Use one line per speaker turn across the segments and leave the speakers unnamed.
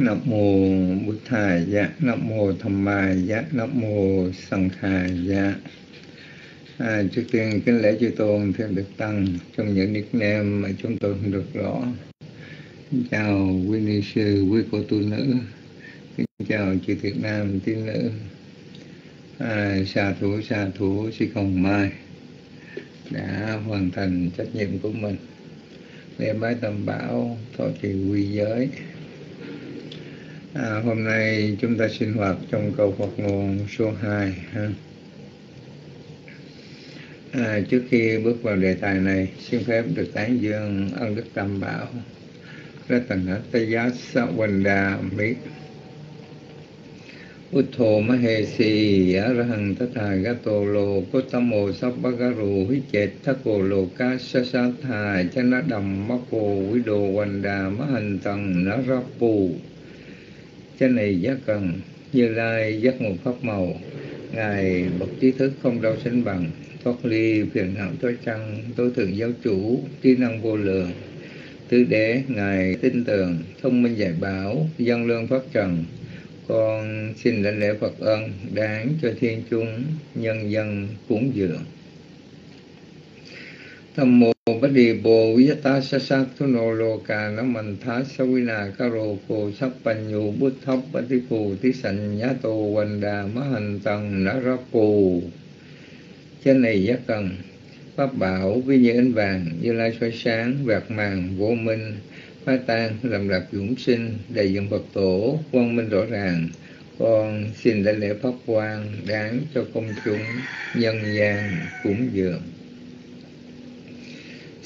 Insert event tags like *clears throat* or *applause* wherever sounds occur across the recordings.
Nam mô Bụt Thầy dạ, Nam mô Tham Mai dạ, Nam mô Sanh Khai dạ. À, trước tiên kính lễ chư tôn thêm được tăng trong những nickname mà chúng tôi không được rõ. Chào quý ni sư, quý cô tu nữ. Kính chào chư Việt Nam tín nữ. À, xà thủ xà thủ sư không mai đã hoàn thành trách nhiệm của mình để bái tâm bảo thọ trì quy giới à, hôm nay chúng ta sinh hoạt trong câu Phật nguồn số 2 ha. À, trước khi bước vào đề tài này xin phép được tán dương ân đức tam bảo Ratanataya đà Mỹ Uttho Mahesi Arahang Tatthagato Lô Kotamo Sabbagaru Hichet Thako Lô Ca Sasatha Chanadam Mako Vido Wanda Mahantang Narapu trên này giác cần, Như Lai giác ngộ pháp màu. Ngài bậc trí thức không đau sanh bằng, thoát ly phiền não tối trăng tối thượng giáo chủ, trí năng vô lượng tứ đế, ngài tin tưởng, thông minh dạy bảo dân lương phát trần. Con xin lãnh lễ Phật ơn đáng cho thiên chúng, nhân dân cúng dường. Tham mô bát Đề bồ viyata sa sa tu nô lô ca nam man thá sa vi na ca rô cô sắc pan nhu bút thấp bát đi phù tí sanh nhá tu quanh đà má hành tăng nã ra phù. Trên này giác cần, pháp bảo với như ánh vàng, như lai soi sáng, vẹt màng, vô minh, phá tan, làm lạc dũng sinh đầy dựng phật tổ, quang minh rõ ràng con xin đại lễ pháp quan đáng cho công chúng nhân gian cúng dường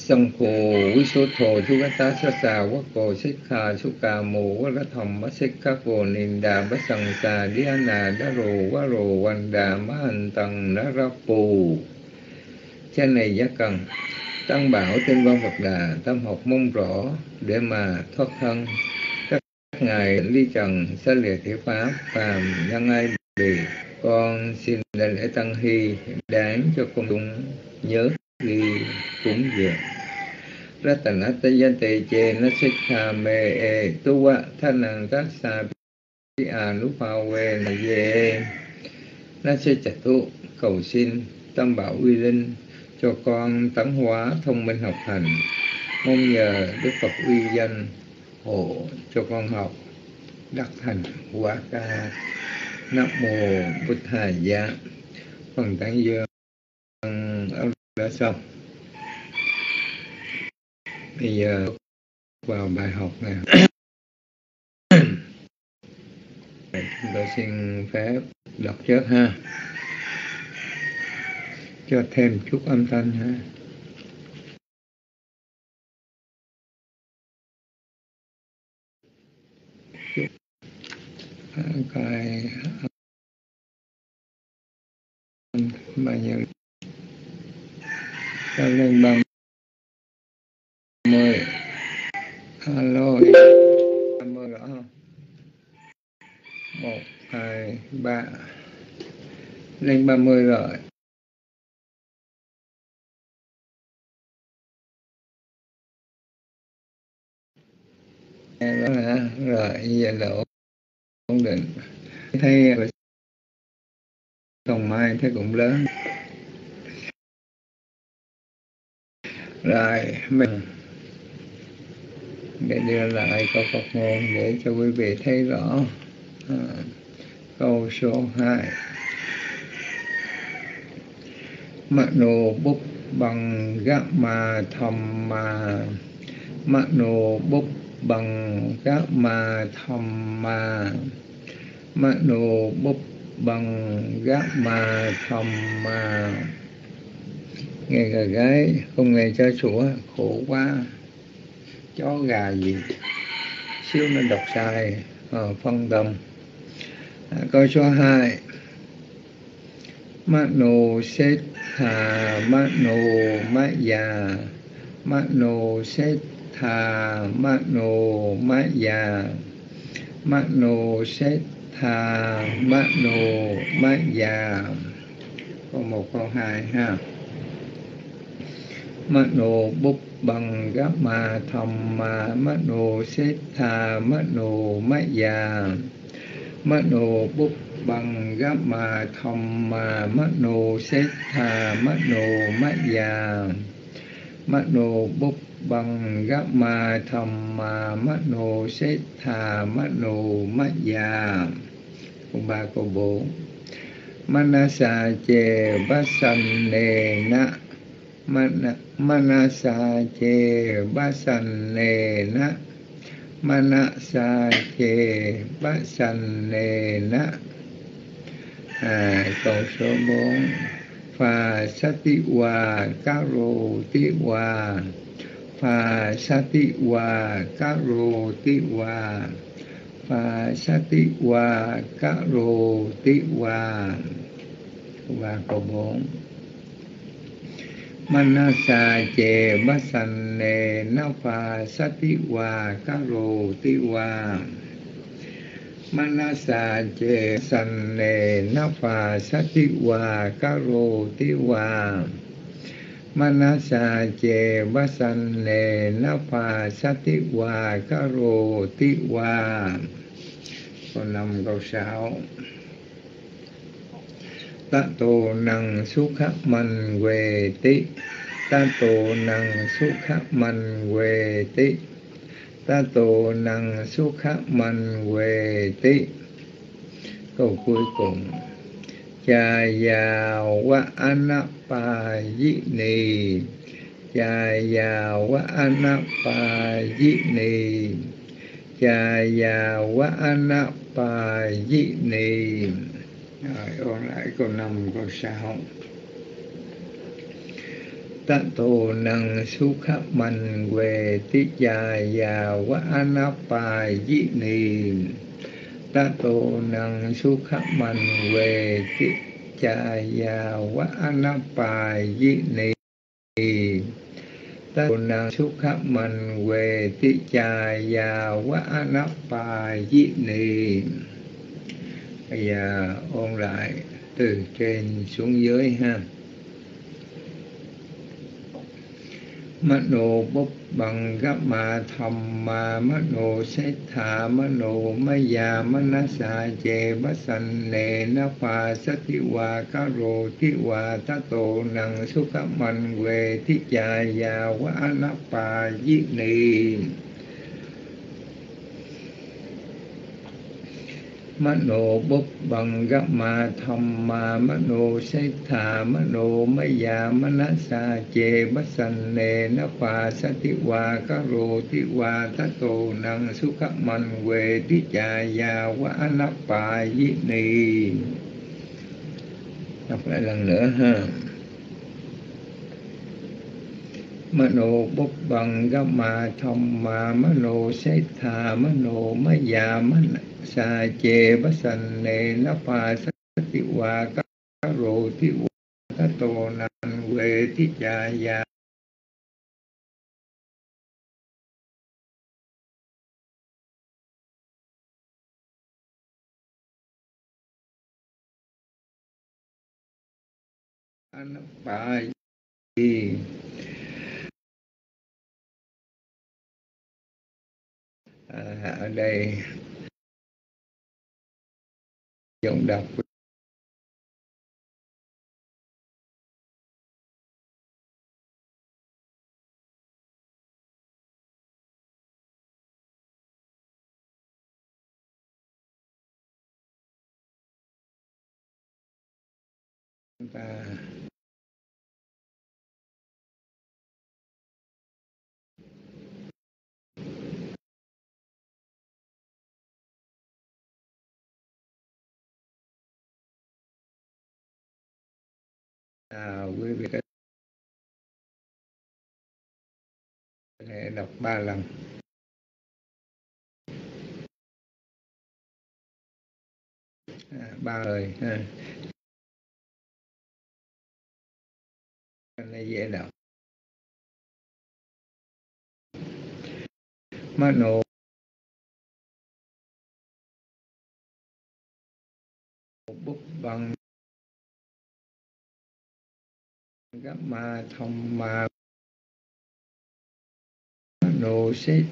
sông khổ quý số thồ chú cá tá sa xà quá cổ xích khà su cà mù quá ra thầm bá xích khắc vô nìm đà bá sằng xà đi nà đá rù quá rù quanh đà má hành tầng đá ra phù cha này giá cần. Tăng bảo tinh văn Phật Đà, tâm học mong rõ, để mà thoát thân. Các ngài ly trần sẽ liệt thể pháp, phàm, nhân ai bì. Con xin đại lễ tăng hy, đáng cho công chúng nhớ đi cúng dường Ratanatayante che na sikha me e tuwa thanang tassa pi anupawe na ye na sẽ chặt tu cầu xin tâm bảo uy linh cho con tấn hóa thông minh học hành, mong nhờ đức phật uy danh hộ cho con học đắc thành quả ca. Nam mô bụt hà gia phần tán dương đã xong. Bây giờ vào bài học này chúng tôi xin phép đọc trước ha. Cho thêm chút âm thanh ha. Coi bao nhiêu cho lên bằng mười alo ba mươi. Rõ không một hai ba lên ba mươi rồi. Đó hả rồi giờ là ổn định. Thấy còn mai thấy cũng lớn. Rồi mình để đưa lại câu Phật ngôn để cho quý vị thấy rõ. À, câu số 2 Mano bút bằng gác ma thầm mà Mano bút bằng các ma thầm ma. Mano bút bằng gác ma thầm ma nghe gà gái không nghe cho sủa khổ quá. Chó gà gì? Xíu nó đọc sai à, phân tâm. À, câu số 2 mắt nô xét thà mắt nô mắt già. Mắt nô xét thà mắt nô mắt già. Mắt nô xét thà mắt nô mắt già. Câu một câu hai ha mano bút bằng ma tham ma, mano setha mano maya mano bút bằng ma tham ma, mano setha mano maya mano bút bằng ma tham ma, mano setha mano maya câu ba câu bốn. Manasa che basanne na Mana, sa che basanne na. Manasa che basanne na. À, câu số 4 pha sati wa karo ti wa. Pha sati wa karo ti wa. Pha sati wa karo ti wa. Và câu 4 manasa che basanne na satiwa sati karo ti manasa che sanne na satiwa sati karo ti manasa che basanne na satiwa sati wa karo ti câu năm câu sáu ta năng xúc khắc man quê tí ta năng xúc khắc man quê tí ta năng xúc khắc quê tí câu cuối cùng. Cha ya wa anapa di ni cha ya wa anapa di ni cha ya wa anapa di ni rồi ôn lại câu năm câu sáu. Ta thù năng su khắp man quê tí cha ya wa anapa yi ni ta tô năng su khắp man quê tí cha ya wa anapa yi ni ta tô năng su khắp man quê tí cha ya wa anapa yi ni bây giờ ôn lại từ trên xuống dưới ha. Mano bốc bằng gấp ma thầm ma mano xét thà mano maya manasa che bát sanh nề na pha, sát thi hòa cá rồ thi hòa ta tổ năng su các mạnh quê thi trà già quá na phà giết mà mano bốc bằng gấp mà thầm mà mà mano xét thà mà maya manasa che bát sanh nề na pha sát thi hòa ca rồ thi hòa ta tô năng su khắp mạnh quê tí trà già quá na pa giết nì. Đọc lại lần nữa ha. Mano bốc bằng gấp mà thầm ma mano xét thà mano maya manasa sa che bát sanh nề na pa sát ti hòa các rồ ti hòa các tô nan quê ti cha ya anh bà gì à, ở đây giọng đọc chúng ta quý vị có thể đọc ba lần. À, ba lời ha. Cái này dễ đọc. Mano bút bằng gấp ma thông ma nô xế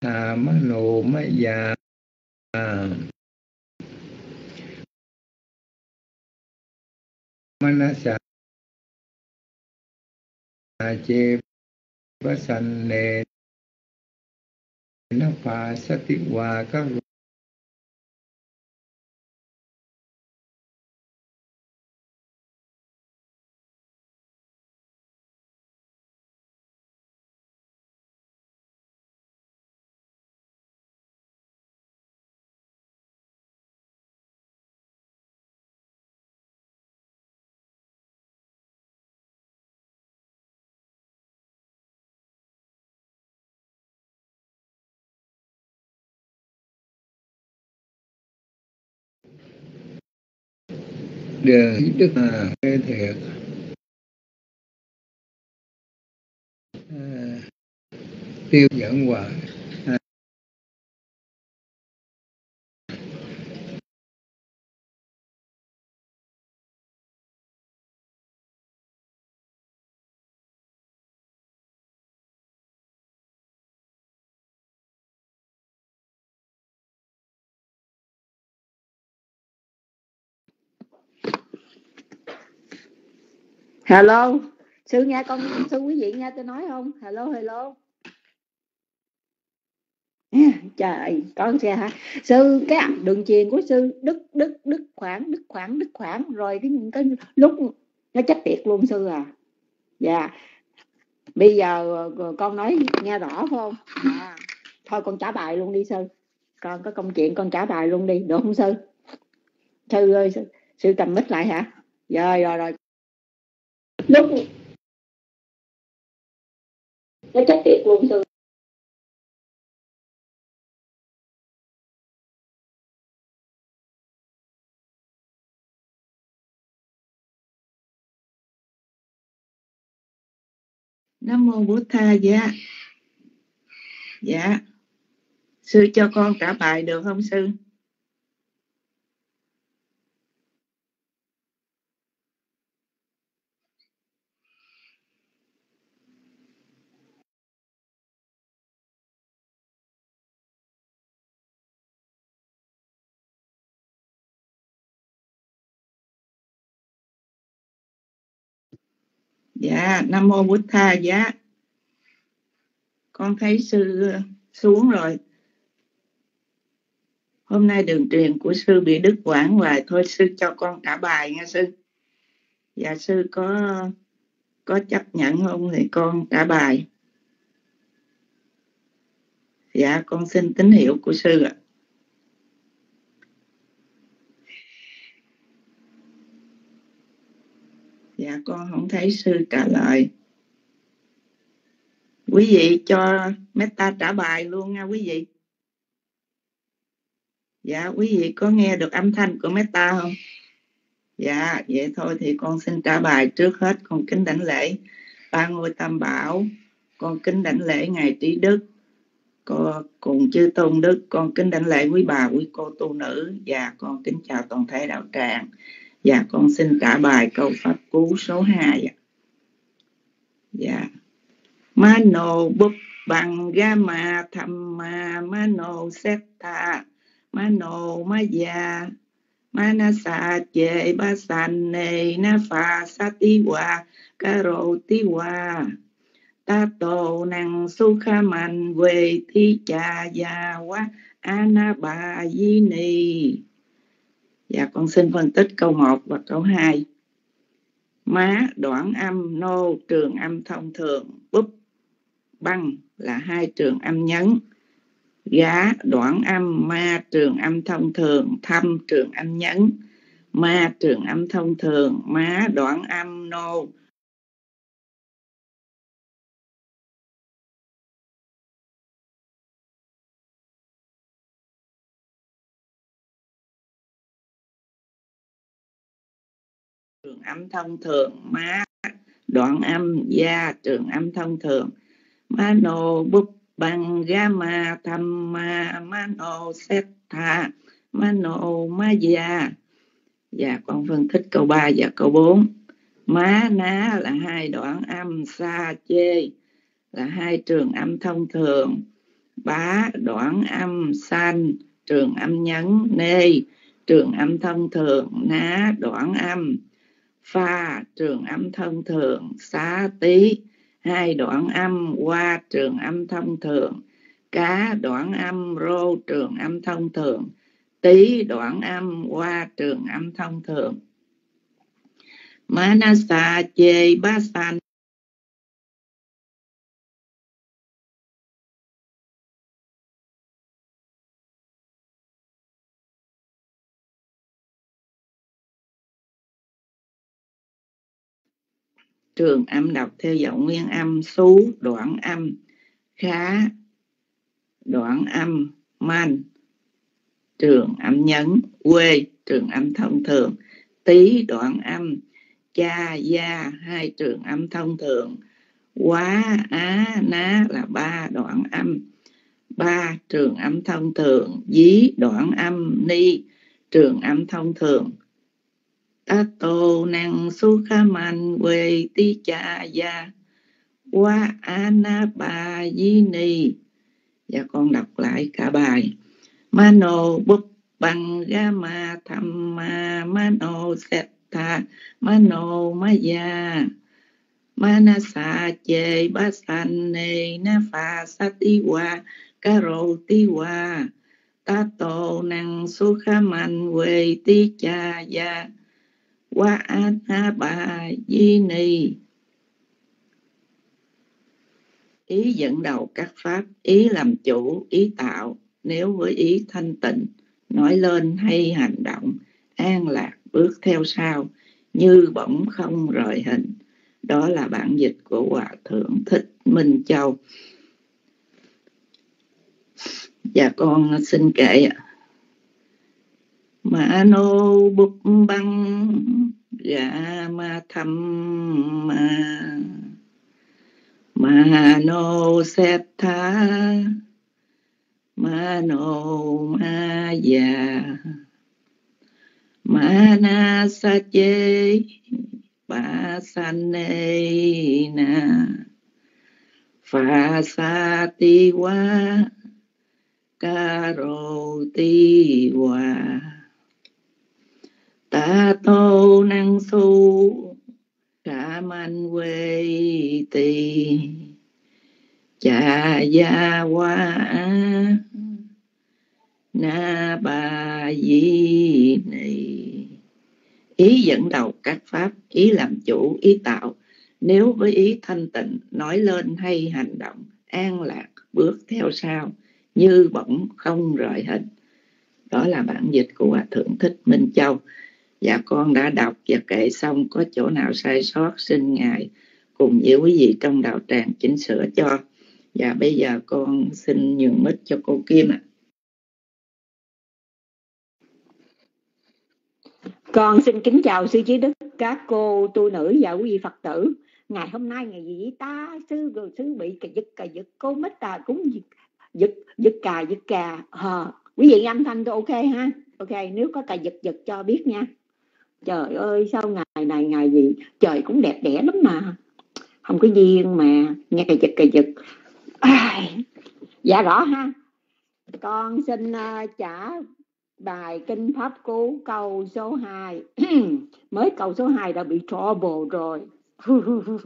tha ma nô ma già manasa chê bá sanh nê nó pha sát tiết hòa các đường à, đức là cái thiệt. À, tiêu dẫn hoài.
Hello. Sư nghe con sư quý vị nghe tôi nói không? Hello hello. Trời con xe hả? Sư cái đường truyền của sư đức đức đức khoảng đức khoảng đức khoảng. Rồi cái cái lúc nó chết tiệt luôn sư à. Dạ. Bây giờ ờ, con nói nghe rõ không? À, thôi con trả bài luôn đi sư. Con có công chuyện con trả bài luôn đi được không sư? Sư ơi sư, sư cầm mít lại hả? Rồi rồi rồi lúc nó chết tiệt luôn sư
Nam mô Bố Tha dạ. Dạ. Sư cho con trả bài được không, sư? Dạ, Nam mô bút Tha dạ. Con thấy sư xuống rồi. Hôm nay đường truyền của sư bị đứt quãng hoài thôi sư cho con trả bài nha sư. Dạ sư có có chấp nhận không thì con trả bài. Dạ con xin tín hiệu của sư ạ. Dạ con không thấy sư trả lời. Quý vị cho Meta trả bài luôn nha, quý vị. Dạ quý vị có nghe được âm thanh của Meta không? Dạ vậy thôi thì con xin trả bài trước hết con kính đảnh lễ ba ngôi tam bảo con kính đảnh lễ ngài trí đức con cùng chư tôn đức, con kính đảnh lễ quý bà, quý cô tu nữ và con kính chào toàn thể đạo tràng dạ con xin trả bài câu pháp cú số 2 ạ. Dạ. Mano búp bằng gama tham ma mano setta mano maya manasa san basane na pha satiwa ti tiwa ta tổ năng su kha man về thi cha ya wa anaba di ni. Dạ con xin phân tích câu 1 và câu 2. Má đoạn âm nô trường âm thông thường, búp, băng là hai trường âm nhấn. Gá đoạn âm, ma trường âm thông thường, thâm trường âm nhấn. Ma trường âm thông thường, má đoạn âm nô trường âm thông thường má, đoạn âm gia trường âm thông thường mano búp bằng gamma tham ma mano setta mano gia và con phân tích câu 3 và câu 4 má ná là hai đoạn âm sa chê, là hai trường âm thông thường bá đoạn âm san, trường âm nhấn nê, trường âm thông thường ná đoạn âm pha trường âm thông thường xá tí. Hai đoạn âm qua trường âm thông thường, cá đoạn âm rô trường âm thông thường, tí đoạn âm qua trường âm thông thường. Manasa chê ba trường âm đọc theo giọng nguyên âm, xú, đoạn âm, khá, đoạn âm man trường âm nhấn, quê, trường âm thông thường tí đoạn âm, cha, gia, hai trường âm thông thường, quá, á, ná là ba đoạn âm, ba trường âm thông thường, dí, đoạn âm, ni, trường âm thông thường tato năng su kha man quê ti cha gia quá á ná ni và dạ, con đọc lại cả bài. Mano bút bằng gama tham ma mano set tha mano maya manasa che ba san na pha sa ti wa karo ti wa ta tô năng su kha quê ti cha ya qua an ha ba di ni ý dẫn đầu các pháp, ý làm chủ, ý tạo. Nếu với ý thanh tịnh, nói lên hay hành động, an lạc, bước theo sau, như bỗng không rời hình. Đó là bản dịch của hòa thượng thích minh châu. Và con xin kể Ma nô bục băng dạ ma thăm ma ma nô xếp tha. Ma nô ma già. Ma na sa chê, ba san nê na. Pha sa ti wa ca rô ti wa ta tô năng su, cả man quê tì cha gia hoa, na ba di ni ý dẫn đầu các pháp, ý làm chủ, ý tạo. Nếu với ý thanh tịnh, nói lên hay hành động, an lạc, bước theo sau, như bỗng không rời hình đó là bản dịch của hòa thượng thích minh châu dạ con đã đọc và kể xong có chỗ nào sai sót xin ngài cùng với quý vị trong đạo tràng chỉnh sửa cho. Và dạ, bây giờ con xin nhường mic cho cô Kim ạ.
Con xin kính chào sư trí đức các cô tu nữ và quý vị phật tử. Ngày hôm nay ngày gì ta sư rồi sư bị cà giật cà giật cô mất à cũng giật giật giật cà giật cà. À, quý vị âm thanh tôi ok ha? Ok nếu có cà giật giật cho biết nha trời ơi sao ngày này ngày gì trời cũng đẹp đẽ lắm mà. Không có duyên mà nghe cà giật cà giật. À, dạ rõ ha. Con xin uh, trả bài kinh pháp cú câu số 2 *clears throat* mới câu số 2 đã bị trouble rồi. *laughs*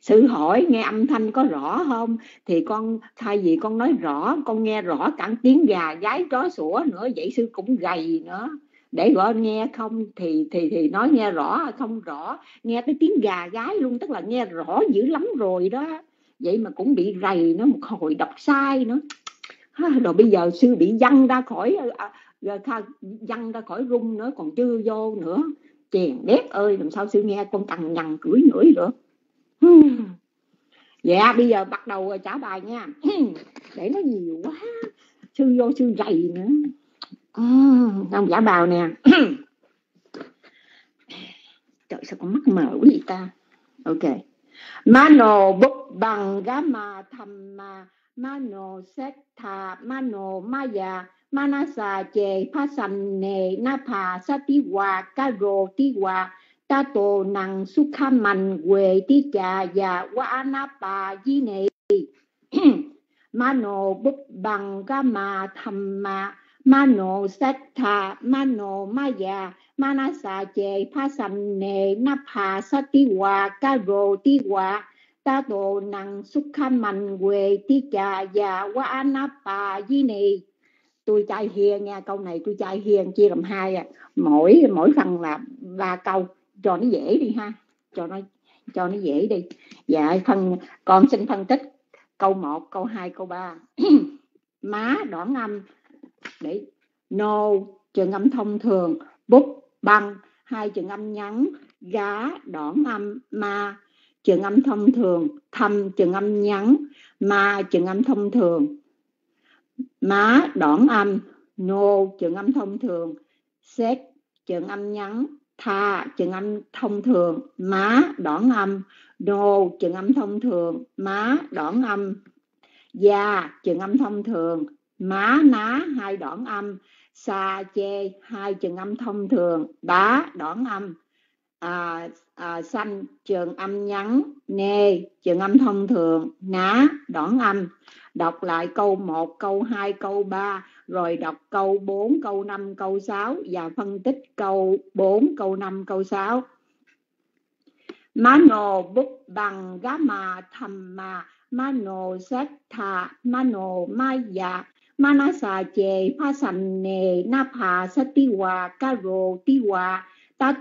Sự hỏi nghe âm thanh có rõ không? Thì con thay vì con nói rõ con nghe rõ cả tiếng gà gái chó sủa nữa vậy sư cũng gầy nữa để gọi nghe không thì thì thì nói nghe rõ, không rõ, nghe tới tiếng gà gái luôn, tức là nghe rõ dữ lắm rồi đó. Vậy mà cũng bị rầy nó một hồi đọc sai nữa. Rồi bây giờ sư bị văng ra khỏi ờ, ờ, ờ, văng ra khỏi rung nữa, còn chưa vô nữa. Chèn đét ơi, làm sao sư nghe con cằn nhằn cưỡi nữa được? Dạ bây giờ bắt đầu trả bài nha. Để nó nhiều quá. Sư vô sư rầy nữa ông giả bào nè. *coughs* Trời, sao con mắt mờ quý vậy ta? Ok. Mano bút bằng gá mà thầm mà. Mano setha mano maya manasa sa tí hòa. Ca rồ tí hòa. Ta tổ năng sukha mạnh quê tí trà và wa bà di nề *coughs* mano bút bằng gá mà thầm mà mano sattha mano maya manasa che pasamne sanh nề na pa sati wa ca rô ti wa ta tổ năng sukha man quê tí trà và wa anapa di nệ tôi trai hiền nha câu này tôi trai hiền chia làm hai à. Mỗi mỗi phần là ba câu. Cho nó dễ đi ha. Cho nó cho nó dễ đi. Dạ phần con xin phân tích câu 1, câu 2, câu 3 *clears throat* má đoạn âm đấy no trường âm thông thường bút băng hai trường âm ngắn gá đoạn âm ma trường âm thông thường thâm trường âm ngắn ma trường âm thông thường má đoạn âm nô trường âm thông thường xét trường âm ngắn tha trường âm thông thường má đoạn âm nô trường âm thông thường má đoạn âm da trường âm thông thường má ná hai đoạn âm. Sa chê hai trường âm thông thường. Đá đoạn âm. À, à, xanh trường âm nhắn. Nê trường âm thông thường. Ná đoạn âm. Đọc lại câu 1, câu 2, câu 3 rồi đọc câu 4, câu 5, câu 6 và phân tích câu 4, câu 5, câu 6 Mano bút bằng gá mà thầm mà Mano sát thà Mano maya Manasa che pha sanh nề na phà sa ti hòa ti ta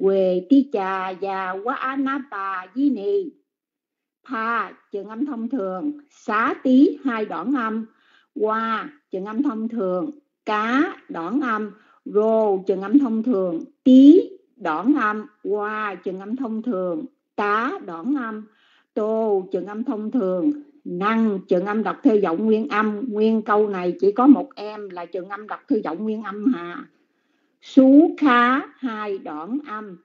quê ti cha và wa anapa di pha trường âm thông thường. Xá tí, hai đoạn âm qua trường âm thông thường. Cá đoạn âm rô trường âm thông thường. Tí đoạn âm qua trường âm thông thường. Tá đoạn âm tô trường âm thông thường năng trường âm đọc theo giọng nguyên âm. Nguyên câu này chỉ có một em là trường âm đọc theo giọng nguyên âm hà sú khá hai đoạn âm.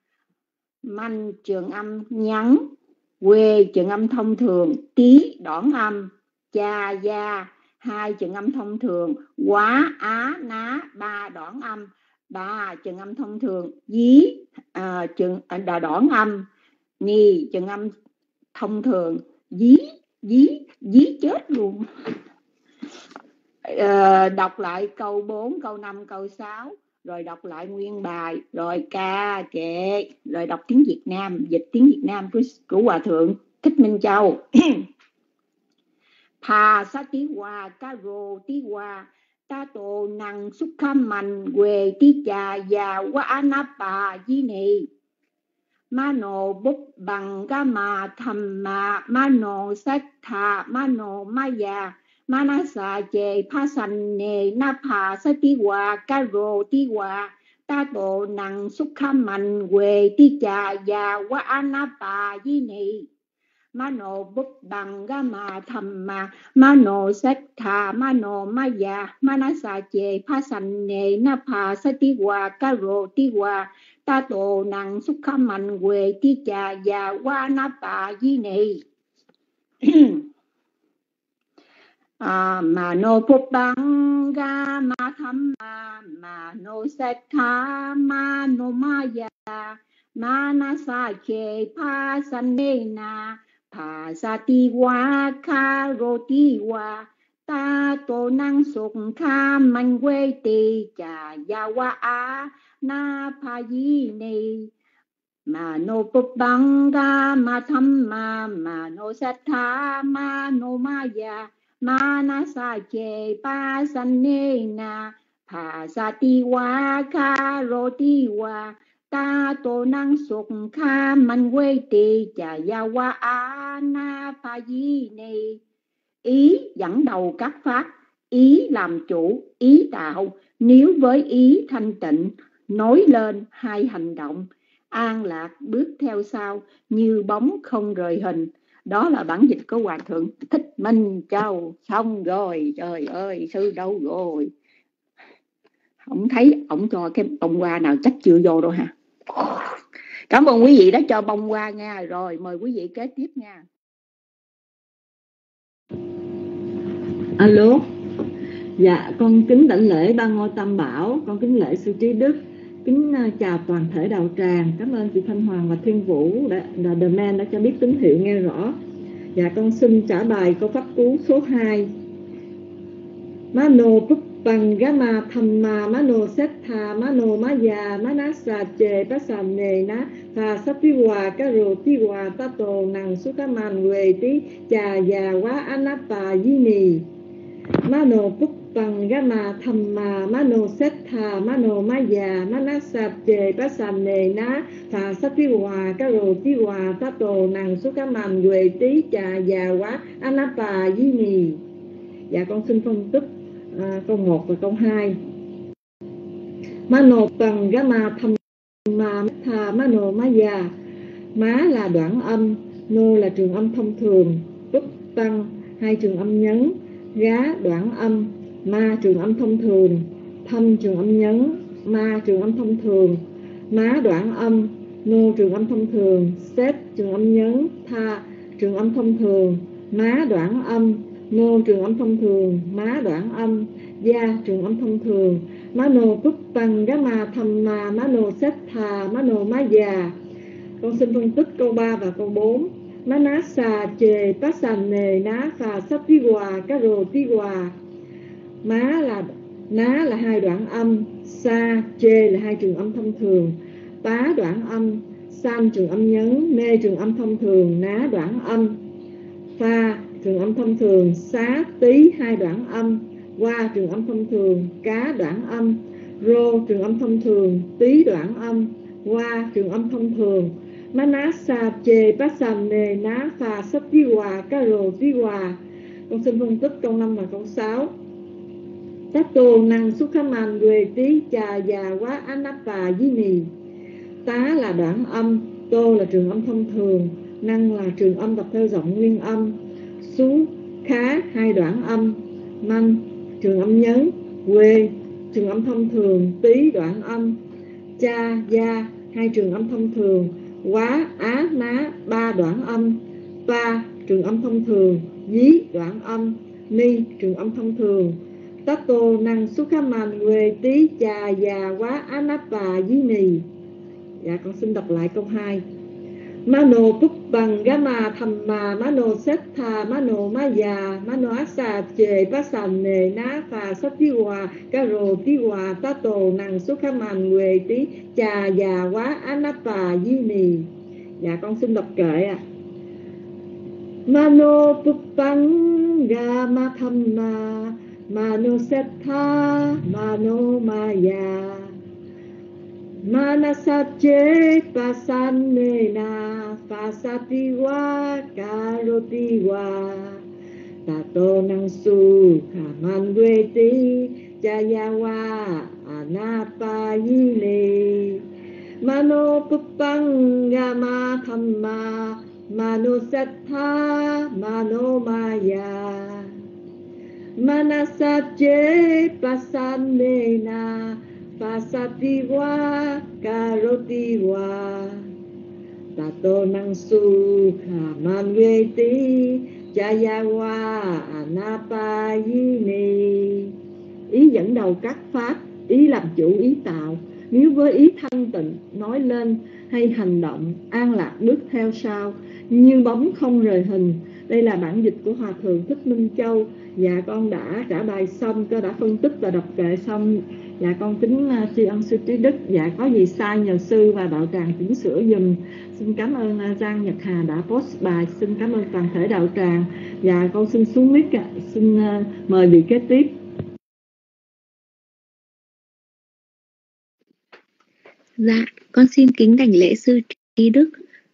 Manh trường âm nhắn. Quê trường âm thông thường. Tí đoạn âm. Cha gia hai trường âm thông thường. Quá á ná ba đoạn âm. Ba trường âm thông thường. Dí à, trường à, đà đoạn âm. Ni trường âm thông thường. Dí dí dí chết luôn. À, đọc lại câu 4, câu 5, câu 6 rồi đọc lại nguyên bài rồi ca kệ rồi đọc tiếng Việt Nam dịch tiếng Việt Nam của, của hòa thượng Thích Minh Châu. *clears throat* Phà sa tí hòa ca ro tí hòa ta tổ năng xúc kham mạnh quê tí trà và quá na bà di này mano bút bằng ga mà thầm mà mano sát thà mano maya, manasa chê pa sanh nề na pa sa ti hòa ca rồ ti hòa ta tổ năng xúc kham mạnh quê ti trà và quá anapa di mano bút bằng ga mà thầm mà mano sát thà mano maya, manasa chê pa sanh nề na pa sa ti hòa ca rồ ti hòa ta tổ năng xúc kham mạnh quê ti trà và qua na bà di này. à, mà nô phúc băng ga ma tham ma mà nô sát tha ma nô ma ya ma na sa che pa san ne na pa sa ti wa ka ro ti wa ta tô năng xúc kha mạnh quê ti chà già qua a na pa yi ni ma no pu bang ga ma tham ma ma no sát tha ma no ma ya manasa che pa san ne na. Pa sa ti wa, ka ro ti wa. Ta tô năng sục kha man quê tì chà ya wa a na pa yi ni ý dẫn đầu các pháp, ý làm chủ, ý tạo. Nếu với ý thanh tịnh nói lên hai hành động, an lạc bước theo sau như bóng không rời hình. Đó là bản dịch của hòa thượng thích minh châu. Xong rồi, trời ơi, sư đâu rồi? Không thấy, ông cho cái bông hoa nào chắc chưa vô đâu hả? Cảm ơn quý vị đã cho bông hoa nha. Rồi, mời quý vị kế tiếp nha.
Alo. Dạ con kính đảnh lễ ba ngôi tam bảo, con kính lễ sư trí đức kính ờ, chào toàn thể đạo tràng. Cảm ơn chị Thanh Hoàng và Thiên Vũ đã, đã The Man đã cho biết tín hiệu nghe rõ. Dạ con xin trả bài câu pháp cú số 2 Mano Puppang Gama Thamma Mano Setha Mano Maya Manasa Chê Pasane Na Tha Sapiwa Karo Tiwa Tato Năng Sukaman Quê Tí Chà Già Quá Anapa Yini Mano Puppang bằng gama tham ma mano set thà mano maya manasa chê bá sàm nề ná thà sát pi hòa cá rồ tí hòa tá tổ nàng số cá mầm duệ tí trà già quá anapa di nì dạ con xin phân tích à, câu 1 và câu 2 mano bằng gama tham ma thà mano maya má là đoạn âm nô là trường âm thông thường túc tăng hai trường âm nhấn gá đoạn âm ma trường âm thông thường, thâm trường âm nhấn, ma trường âm thông thường, má đoạn âm, nô trường âm thông thường xếp trường âm nhấn, tha trường âm thông thường, má đoạn âm, nô trường âm thông thường, má đoạn âm, gia trường âm thông thường. Má nô túc tăng gá ma thầm ma, má nô xếp thà má nô má già con xin phân tích câu 3 và câu 4 má ná xà chề pá sàn nề, ná phà sắp tí hòa, cá rồ tí hòa má là, ná là hai đoạn âm, sa, chê là hai trường âm thông thường. Tá đoạn âm san trường âm nhấn, mê trường âm thông thường, ná đoạn âm. Pha trường âm thông thường, xá tí hai đoạn âm. Qua trường âm thông thường, cá đoạn âm. Rô trường âm thông thường tí đoạn âm. Qua trường âm thông thường, má ná, sa, chê bát sa nề ná, pha, sắp tí hòa, cá rồ tí hòa. Con xin phân tích câu 5 và câu 6 Tato năng sukhaman quê tí cha già quá anapa di nì. Tá là đoạn âm, tô là trường âm thông thường, năng là trường âm tập theo giọng nguyên âm, sú khá hai đoạn âm, manh trường âm nhấn, quê trường âm thông thường, tí đoạn âm, cha gia hai trường âm thông thường, quá á ná ba đoạn âm, pa trường âm thông thường, dí đoạn âm, ni trường âm thông thường, Tato năng Sukhaman Quê Tí Chà Già Quá Anapa Dí Nì Dạ con xin đọc lại câu 2 Mano Púc Bằng Gama Thầm Mà, Mano Sét Thà Mano Maya Mano Asa Chề, Bá Sàn Nề Ná Phà Sắp Tí Hòa Cá Rồ Tí Hòa, Tato năng Sukhaman Quê Tí Chà Già Quá Anapa Di Nì Dạ con xin đọc kệ ạ. À. Mano Púc Bằng Gama Thầm Mà มานุเสตถามานุมายา มานาสัจเจปัสสันเนนาปัสสติวาการุติวาตาโตนังสุขามันเวติจายาวาอานาปายิเลมโนปปังยามาธรรมา มโนสัทธามโนมายา Manasache pasanena pasatiwa karotiwa. Tato nang sukha manveti jayawa anapayini ý dẫn đầu các pháp, ý làm chủ, ý tạo. Nếu với ý thanh tịnh, nói lên hay hành động, an lạc bước theo sau. Như bóng không rời hình. Đây là bản dịch của hòa thượng thích minh châu dạ con đã trả bài xong con đã phân tích và đọc kệ xong. Dạ con kính à, tri ân sư trí đức. Dạ có gì sai nhờ sư và đạo tràng chỉnh sửa dùm xin cảm ơn à, giang nhật hà đã post bài. Xin cảm ơn toàn thể đạo tràng. Dạ con xin xuống mic ạ. Xin à, mời vị kế tiếp.
Dạ, con xin kính đảnh lễ sư trí đức,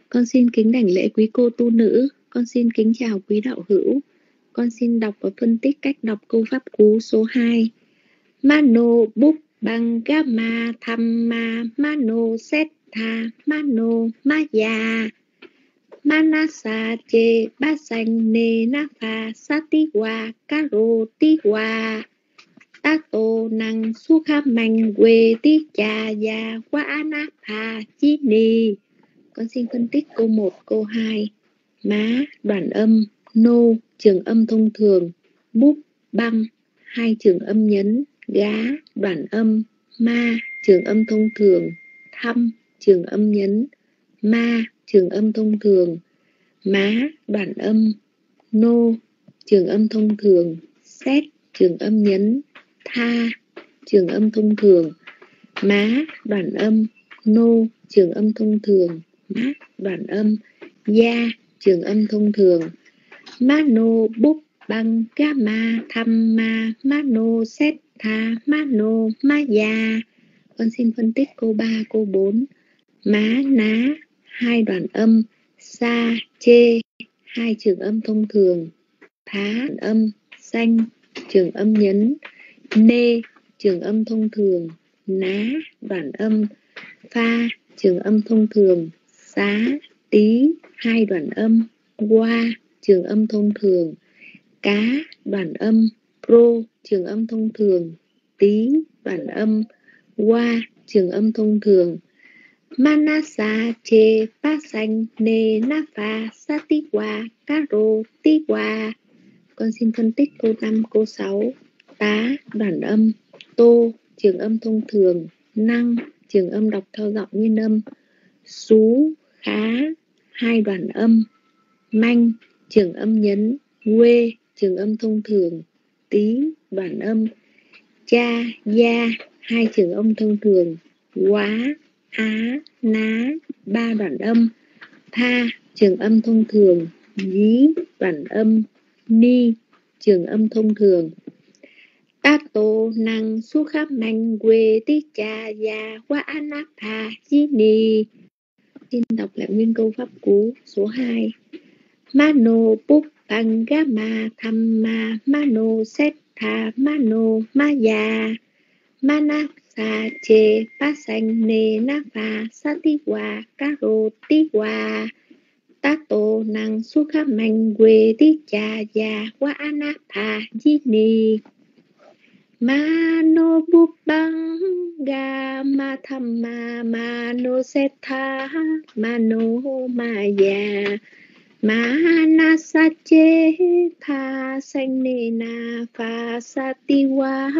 con xin kính đảnh lễ quý cô tu nữ, con xin kính chào quý đạo hữu. Con xin đọc và phân tích cách đọc câu pháp cú số 2. Mano búp bằng gamma tham ma mano set tha mano maya manasa che ba sanh ne na pha satiwa karo tiwa tato năng sukha mạnh quê ti cha ya qua ana pha chi ni con xin phân tích câu 1, câu 2 má đoạn âm nô trường âm thông thường búp băng hai trường âm nhấn gá đoạn âm ma trường âm thông thường thăm trường âm nhấn ma trường âm thông thường má đoạn âm nô trường âm thông thường xét trường âm nhấn tha trường âm thông thường má đoạn âm nô trường âm thông thường mát đoạn âm gia trường âm thông thường mano Búp băng gama tham ma mano set tha mano maya con xin phân tích câu 3, câu 4 má ná hai đoạn âm sa chê hai trường âm thông thường. Phá âm xanh trường âm nhấn. Nê trường âm thông thường. Ná đoạn âm pha trường âm thông thường. Xá tí hai đoạn âm. Qua trường âm thông thường. Cá đoạn âm. Pro trường âm thông thường. Tí đoạn âm. Qua trường âm thông thường. Manasa che pa xanh nê na pha sa qua cá rô qua. Con xin phân tích câu 5, câu 6 tá đoạn âm. Tô trường âm thông thường. Năng trường âm đọc theo giọng nguyên âm. Xú khá hai đoạn âm. Manh trường âm nhấn quê trường âm thông thường tiếng, bản âm. Cha gia hai trường âm thông thường quá á ná ba đoạn âm. Tha trường âm thông thường dí đoạn âm. Ni trường âm thông thường. Tát tô năng su khắp manh quê tí cha gia quá nát tha di ni. Xin đọc lại nguyên câu pháp cú số 2 mano bút Thamma, mano setha, mano maya. Manasa che Pasang Ne nê Satiwa pha sa ti wa ca ti quê ti cha ya, wa anatha jini. Di ni Mano bút ma tham ma mano setha, mano maya. ma na sa tha sanh nê sa ti wa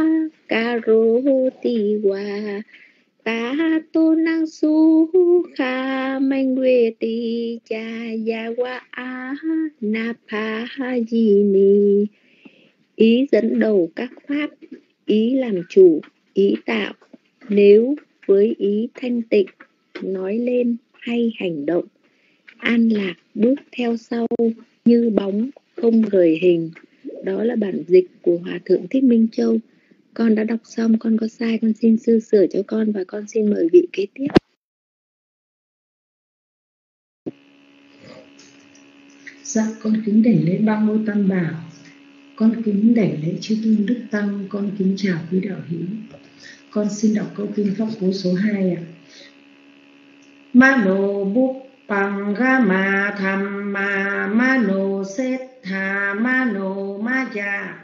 ca rô ti wa ta tô năng su kha manh quê ti cha ya wa a na pa di ni ý dẫn đầu các pháp, ý làm chủ, ý tạo. Nếu với ý thanh tịnh, nói lên hay hành động an lạc bước theo sau như bóng không rời hình. Đó là bản dịch của hòa thượng thích minh châu. Con đã đọc xong, con có sai, con xin sư sửa cho con và con xin mời vị kế tiếp.
Dạ con kính đảnh lễ ba ngôi tam bảo. Con kính đảnh lễ chư tôn đức tăng, con kính chào quý đạo hữu. Con xin đọc câu kinh pháp cú số 2 ạ. À. bút bằng bút ma tham ma mano set tha mano maya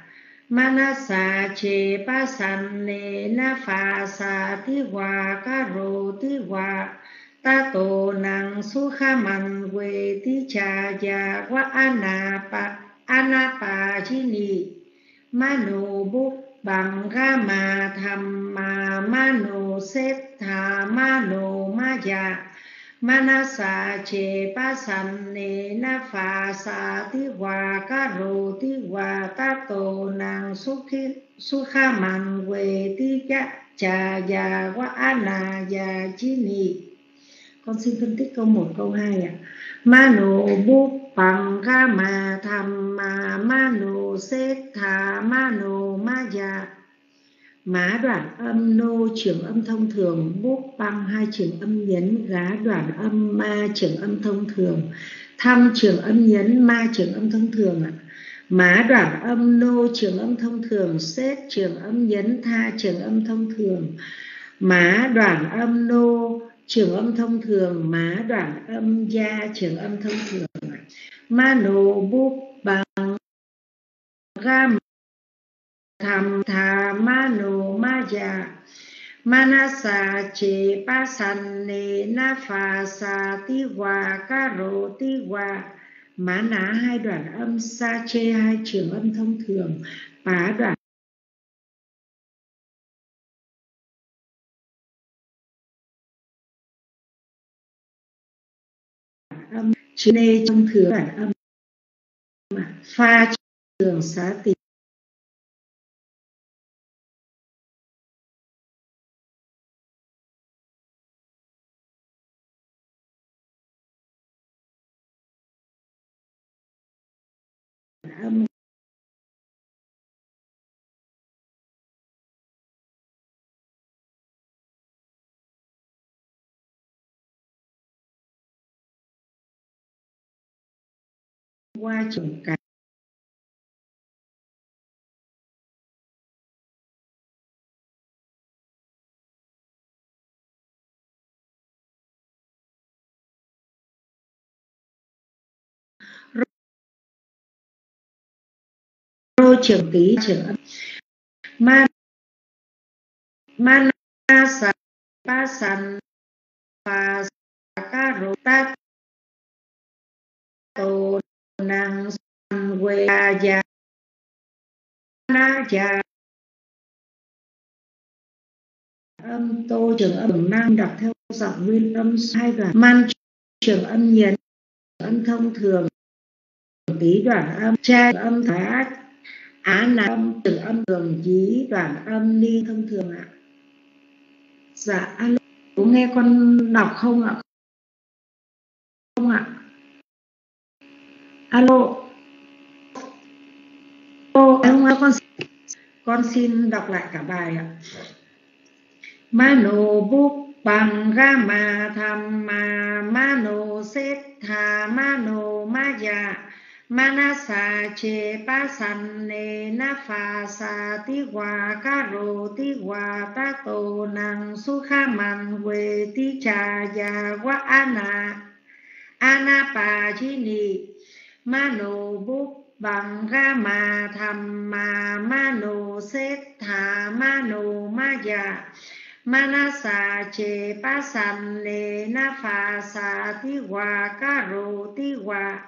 manasa che pa san ne na pha sa ti hoa ka ro ti hoa ta tô năng su kha man quê ti cha ya wa anapa anapa Anapajini Mano buk Bằng Gama Tham Ma Mano Setha Mano Maya Manasa Che Pa San Ne Na Pha Sa Ti Hòa Ca Rô Ti Hòa Ta Tô Nàng Su Khi Su Kha Man Quê Ti Cha Cha Ya Wa Ana Ya Chi Ni Con xin phân tích câu 1 câu 2 ạ. Mano bu bằng ga ma tham ma mano se tha mano maya má đoạn âm nô trường âm thông thường bút băng hai trường âm nhấn gá đoạn âm ma trường âm thông thường thăm trường âm nhấn ma trường âm thông thường ạ má đoạn âm nô trường âm thông thường xét trường âm nhấn tha trường âm thông thường má đoạn âm nô trường âm thông thường má đoạn âm gia trường âm thông thường ma nô bút bằng gam tham tha manu maya manasa che pa san ne na pha sa ti hòa caro ti hòa mã ná hai đoạn âm sa che hai trường âm thông thường. Pá đoạn âm chi nê trong thừa đoạn âm. Pha trường xá tỳ qua trường cả rô trường tý trường âm ma ma na sa, pa san pa sa ca rô ta tô năng san quê ya na ya âm tô trường âm năng đọc theo giọng nguyên âm hai đoạn. Man trường âm nhiệt, âm thông thường. Tí đoạn âm cha âm thái á là âm trường âm thường chí đoạn âm ni thông thường ạ. Dạ alo, có nghe con đọc không ạ? Không ạ alo. Alo, con con xin đọc lại cả bài ạ. Mano bút bằng rama tham mà mano set thà mano maya manasa dạ. che pa san ne na pha sa ti hòa ca ro ti hòa ta tô nang su kha man we ti cha ya wa ana ana pa chi ni mano bút bằng ra mà thầm mà ma nô xét thả ma nô ma già. Ma na sa chê pa san ne na pha sa ti wa ca rô ti wa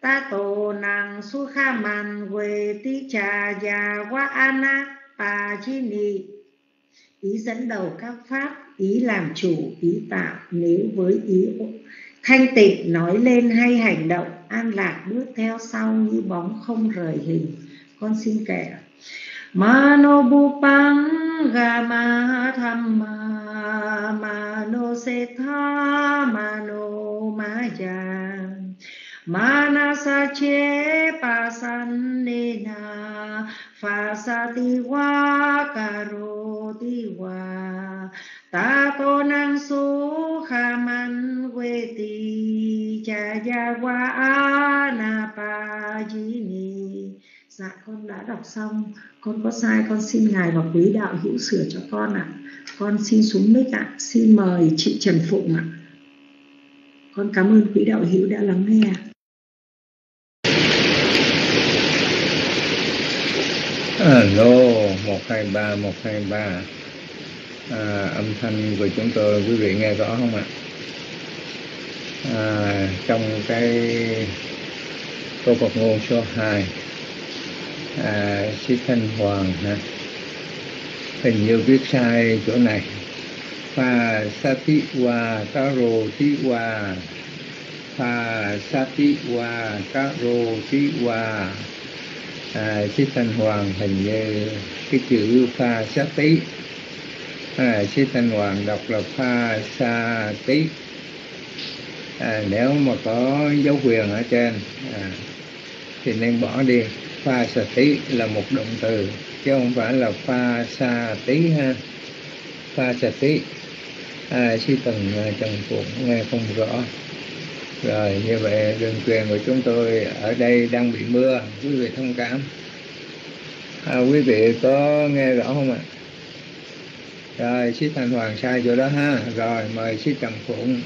ta tô nàng su kha man quê ti cha ya qua ana pa chi ni. Ý dẫn đầu các pháp, ý làm chủ, ý tạo, nếu với ý thanh tịnh nói lên hay hành động an lạc bước theo sau như bóng không rời hình. Con xin kể. Mano bupang gama thamma mano setha mano maya manasa che pasanena fasati wa karoti wa Tato nang su khaman we ti cha ya wa na pa ji ni. Dạ con đã đọc xong, con có sai con xin ngài và quý đạo hữu sửa cho con ạ. À. Con xin xuống mic ạ, à. xin mời chị Trần Phụng ạ. À. Con cảm ơn quý đạo hữu đã lắng nghe.
Alo, 123, 123 à, âm thanh của chúng tôi quý vị nghe rõ không ạ? À, trong cái câu Phật ngôn số 2 à, Sĩ Thanh Hoàng ha hình như viết sai chỗ này. Pha sa ti wa ka ro ti wa pha sa ti hòa ka ro ti wa. À, Sĩ Thanh Hoàng hình như cái chữ pha sa tí à, sư thanh hoàng đọc là pha sa tí. À, nếu mà có dấu quyền ở trên à, thì nên bỏ đi. Pha sa tí là một động từ chứ không phải là pha sa tí ha. Pha sa tí à, sư tần à, trần phụng nghe không rõ. Rồi như vậy đường truyền của chúng tôi ở đây đang bị mưa quý vị thông cảm. À, quý vị có nghe rõ không ạ? à? Rồi xích thanh hoàng sai chỗ đó ha. Rồi mời xích trần phụng.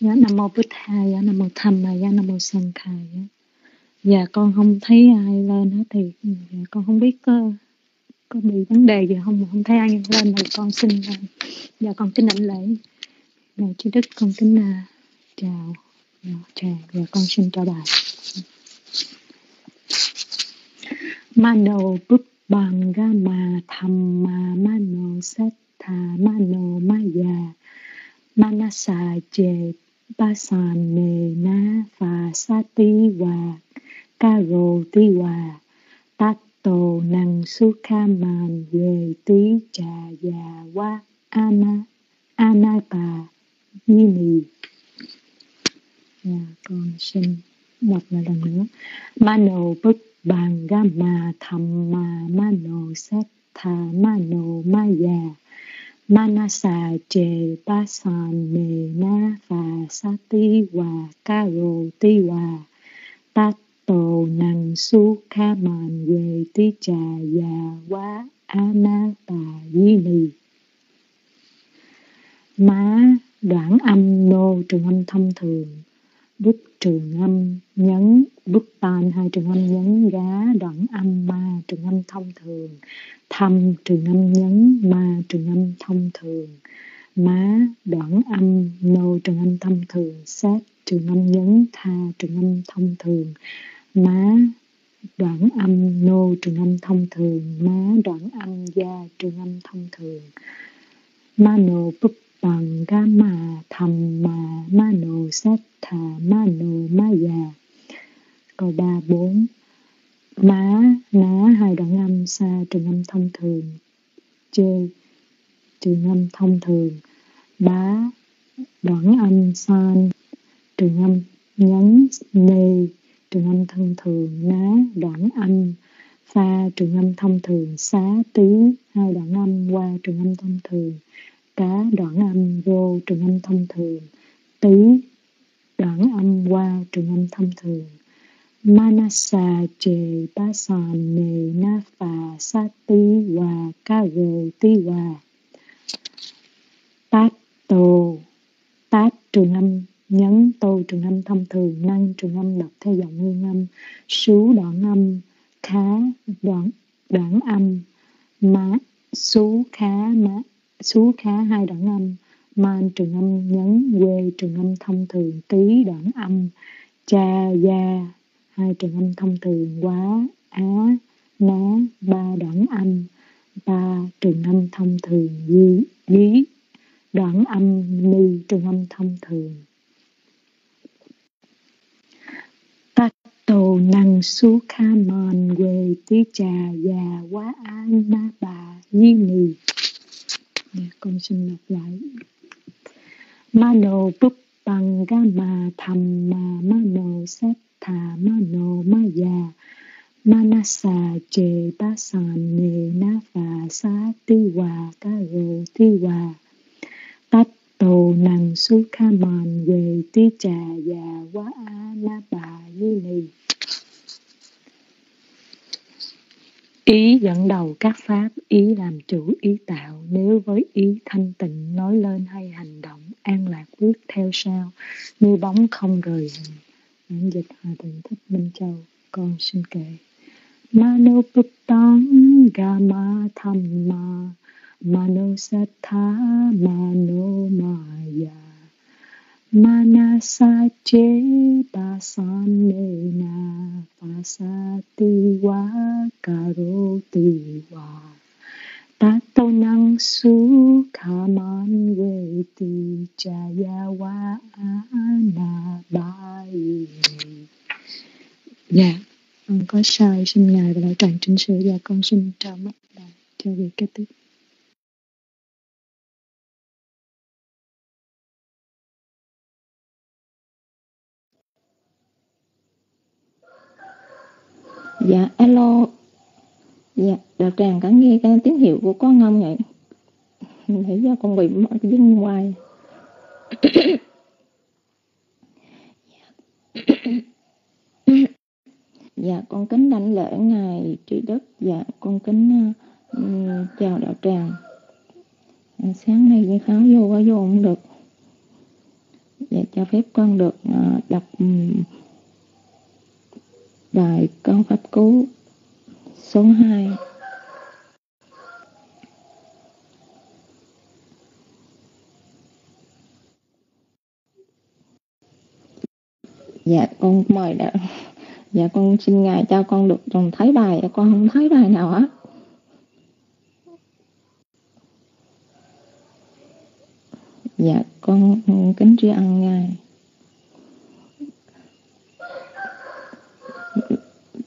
Dạ nam mô bút tha dạ nam mô tham mà dạ nam mô sanh khai dạ. dạ con không thấy ai lên hết thì dạ, con không biết có có bị vấn đề gì không không thấy ai lên thì con xin dạ con kính ảnh lễ. Dạ chú đức con kính uh, chào dạ, chào dạ con xin chào bài mano bút bằng ga mà thầm mà mano sát thà mano maya manasa je basan ne na pha sa ti wa karo ti wa tát tô năng su kha man về tí trà già wa ana anapa Nini Nhà con xin đọc lại lần nữa. Mano Bức bàn ma tham ma mano sát tha mano maya manasa che pasan me na pha sa ti wa karo ti wa ta tổ năng su kha man về ti trà ya wa anata yini má đoạn âm nô trường âm thông thường bút trường âm nhấn bút tan hai trường âm nhấn gá đoạn âm ma trường âm thông thường thâm trường âm nhấn ma trường âm thông thường má đoạn âm nô trường âm thông thường sát trường âm nhấn tha trường âm thông thường má đoạn âm nô trường âm thông thường má đoạn âm gia trường âm thông thường ma nô búp bằng ga ma thầm mà ma nô sát thà ma ma già câu ba bốn. Má, ná hai đoạn âm xa trường âm thông thường. Chê trường âm thông thường. Bá, đoạn âm san. Trường âm nhấn, nê, trường âm thông thường. Ná, đoạn âm pha, trường âm thông thường. Xá tí hai đoạn âm, qua, trường âm thông thường cá đoạn âm vô trường âm thông thường tý đoạn âm qua trường âm thông thường. Manasa chê ba sàn nề na phà sa tí hòa ca rồ tí hòa. Tát tô, tát trường âm nhấn tô trường âm thông thường, năng trường âm đọc theo giọng nguyên âm. Sú đoạn âm, khá đoạn đoạn âm, má, sú, khá, má Sú khá hai đoạn âm, man trường âm nhấn, quê trường âm thông thường, tí đoạn âm, cha, gia, hai trường âm thông thường, quá, á, ná, ba đoạn âm, ba trường âm thông thường, dí, dí, đoạn âm, ni, trường âm thông thường. Tát tô năng su kha man quê tí trà già quá á na bà di nì Dạ, con xin đọc lại. Mano búp bằng ga ma mano sát thà mano maya manasa che ba san ne na pha sa ti wa ka ro ti wa tát tô năng su kha man về ti trà già wa a na bà Như ni Ý dẫn đầu các pháp, ý làm chủ ý tạo, nếu với ý thanh tịnh nói lên hay hành động, an lạc bước theo sao như bóng không rời hình. Bản dịch Hòa Thượng Thích Minh Châu, con xin kể. Mano Puttang Gama Thamma Mano Sattha Mano Maya Manasa che pasanena pasati wa karoti wa tato nang su kaman veti jaya wa anabai dạ con có sai xin ngài và lại tràng chính sự và con xin chào mắt lại cho việc kết tiếp
Dạ, alo. Dạ, đạo tràng có nghe cái tín hiệu của con không vậy? Nãy giờ con bị dưng ngoài dạ, con kính đảnh lễ ngài trí đức. Dạ, con kính uh, chào đạo tràng. Sáng nay kháo vô quá vô không được. Dạ,
cho phép con được uh, đọc um, bài Con pháp cú số 2 dạ con mời đã. Dạ con xin ngài cho con được trông thấy bài con không thấy bài nào hết. Dạ con kính tri ân ngài.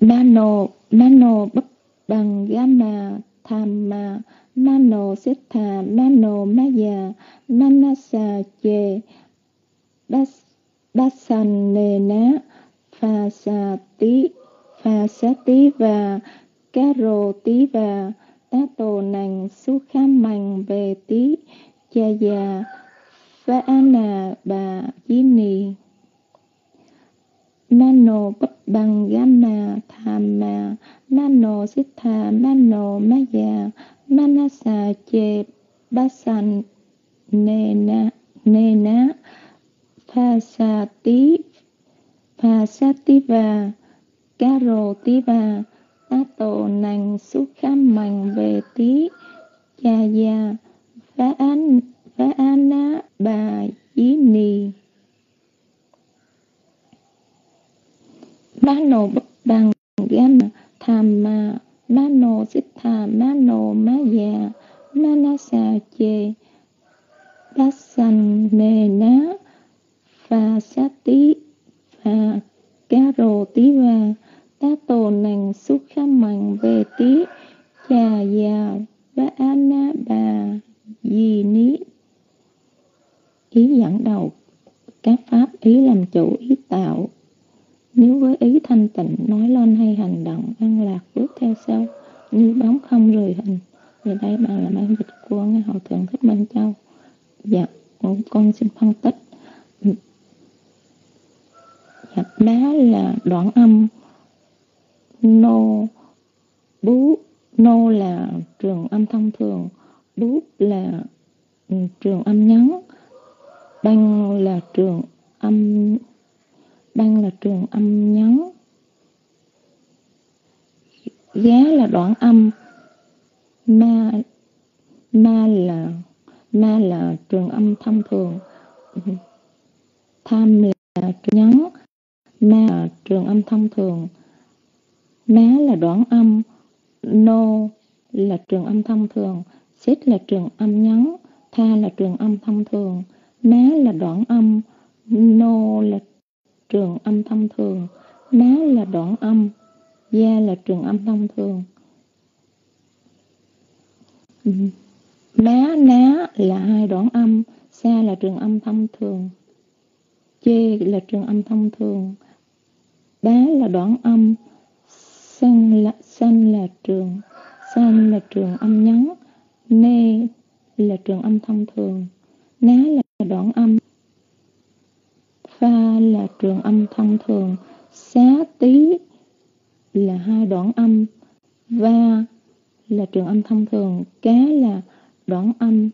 Mano mano bất bằng gamma tham ma. Nano sita nano maya manasa che bas basan nena Phasati, sa tí tí và Karo tí và. Tá tổ nành su kham mành về tí. Cha già phá na bà dí nì. Mano bất bằng gamma tham ma nano sita nano maya, manasa che basan nena nena phasati Pasativa Carotiva Tato nang Sukham Mằng Về Tí Cha Gia Phá Án Phá Án Bà Dí Nì Mano Bất Bằng Gamma Tham Ma Mano Siddha Mano Maya Manasa Chê Bát Sanh Nê Ná. Và Sát Tí và Cá Rồ Tí Và Tá Tổ Nằng Xúc Khám Mặn Về Tí. Chà Già và ana Bà di Ní. Ý dẫn đầu, các pháp, ý làm chủ, ý tạo nếu với ý thanh tịnh nói lên hay hành động an lạc bước theo sau. Như bóng không rời hình thì đây bạn là bản dịch của ngài hậu thượng thích minh châu. Dạ con xin phân tích. Dạ, đá là đoạn âm. Nô bú nô là trường âm thông thường. Bú là ừ, trường âm nhấn băng là trường âm Đăng là trường âm nhấn giá là đoạn âm. Ma ma là ma là trường âm thông thường. Tham là trường nhấn ma là trường âm thông thường. Má là đoạn âm. Nô là trường âm thông thường. Xích là trường âm nhấn tha là trường âm thông thường. Má là đoạn âm. Nô là trường âm thông thường, má là đoạn âm gia là trường âm thông thường. Má, ná là hai đoạn âm xa là trường âm thông thường, chê là trường âm thông thường, bá là đoạn âm xanh là xanh là trường xanh là trường âm nhấn nê là trường âm thông thường, ná là đoạn âm thanh là trường âm thông thường. Xá tí là hai đoạn âm. Va là trường âm thông thường. Cá là đoạn âm.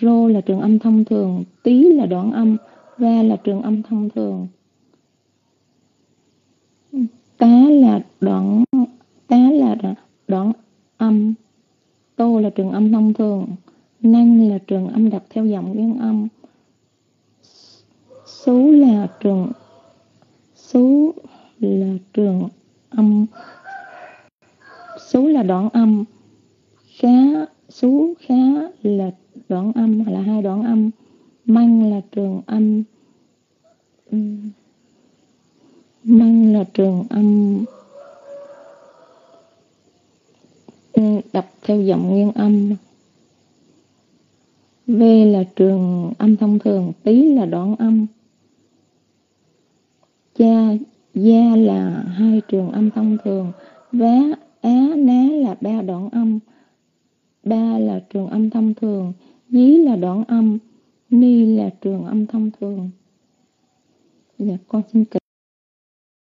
Rô là trường âm thông thường. Tí là đoạn âm. Va là trường âm thông thường. Tá là đoạn, tá là đoạn âm. Tô là trường âm thông thường. Năng là trường âm đặt theo giọng nguyên âm số là trường số là trường âm. Số là đoạn âm. Khá số khá là đoạn âm là hai đoạn âm. Măng là trường âm. Măng là trường âm. Đọc theo giọng nguyên âm. V là trường âm thông thường, tí là đoạn âm. Cha, gia là hai trường âm thông thường, vá, á, ná là ba đoạn âm. Ba là trường âm thông thường, dí là đoạn âm, ni là trường âm thông thường. Dạ, con xin kể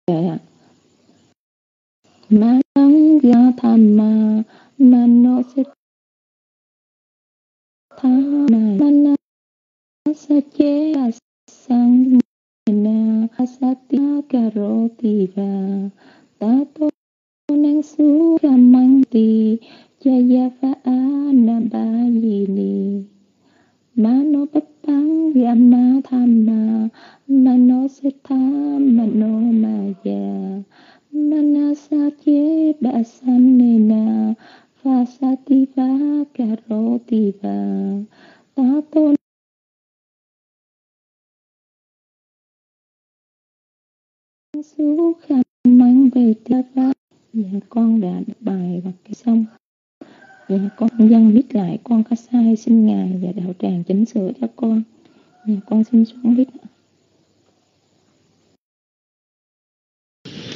ạ. Ma tăng gia tham ma, mano sẽ tha ma, mana sa che sang na asati karoti va tato nang su kamanti jaya va anabayini mano patang yama thamma mano sita mano maya. Manasa che basanena Vasativa Karotiva Tato Su kham mang về Tava Dạ con đã đọc bài và cái xong. Dạ con dân biết lại con có sai xin Ngài và đạo tràng chỉnh sửa cho con. Dạ con xin xuống biết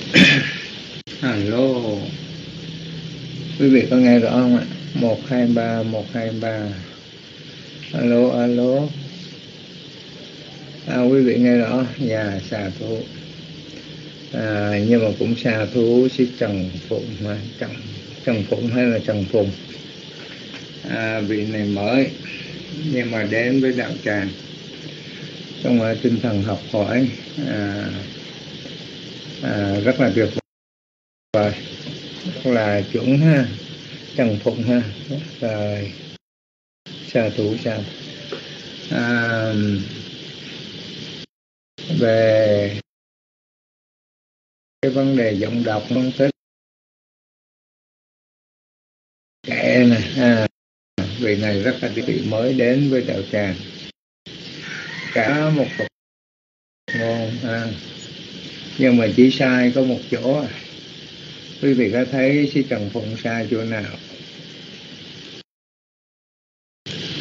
*coughs*
Alo. Quý vị có nghe rõ không ạ? Một hai ba một hai ba. Alo alo. À, quý vị nghe rõ. Dạ xà thú à, nhưng mà cũng xa thú sĩ trần phụng mà trần trần phụng hay là trần phụng à, vị này mới nhưng mà đến với đạo tràng. Trong tinh thần học hỏi à, à, rất là tuyệt vời. Là chuẩn ha trần phụng ha. Rồi sa thủ sa à, về cái vấn đề giọng đọc phân tích kệ nè à, vị này rất là vị mới đến với đạo tràng. Cả một cục ngôn à, nhưng mà chỉ sai có một chỗ à. Quý vị có thấy sư trần phụng sai chỗ nào?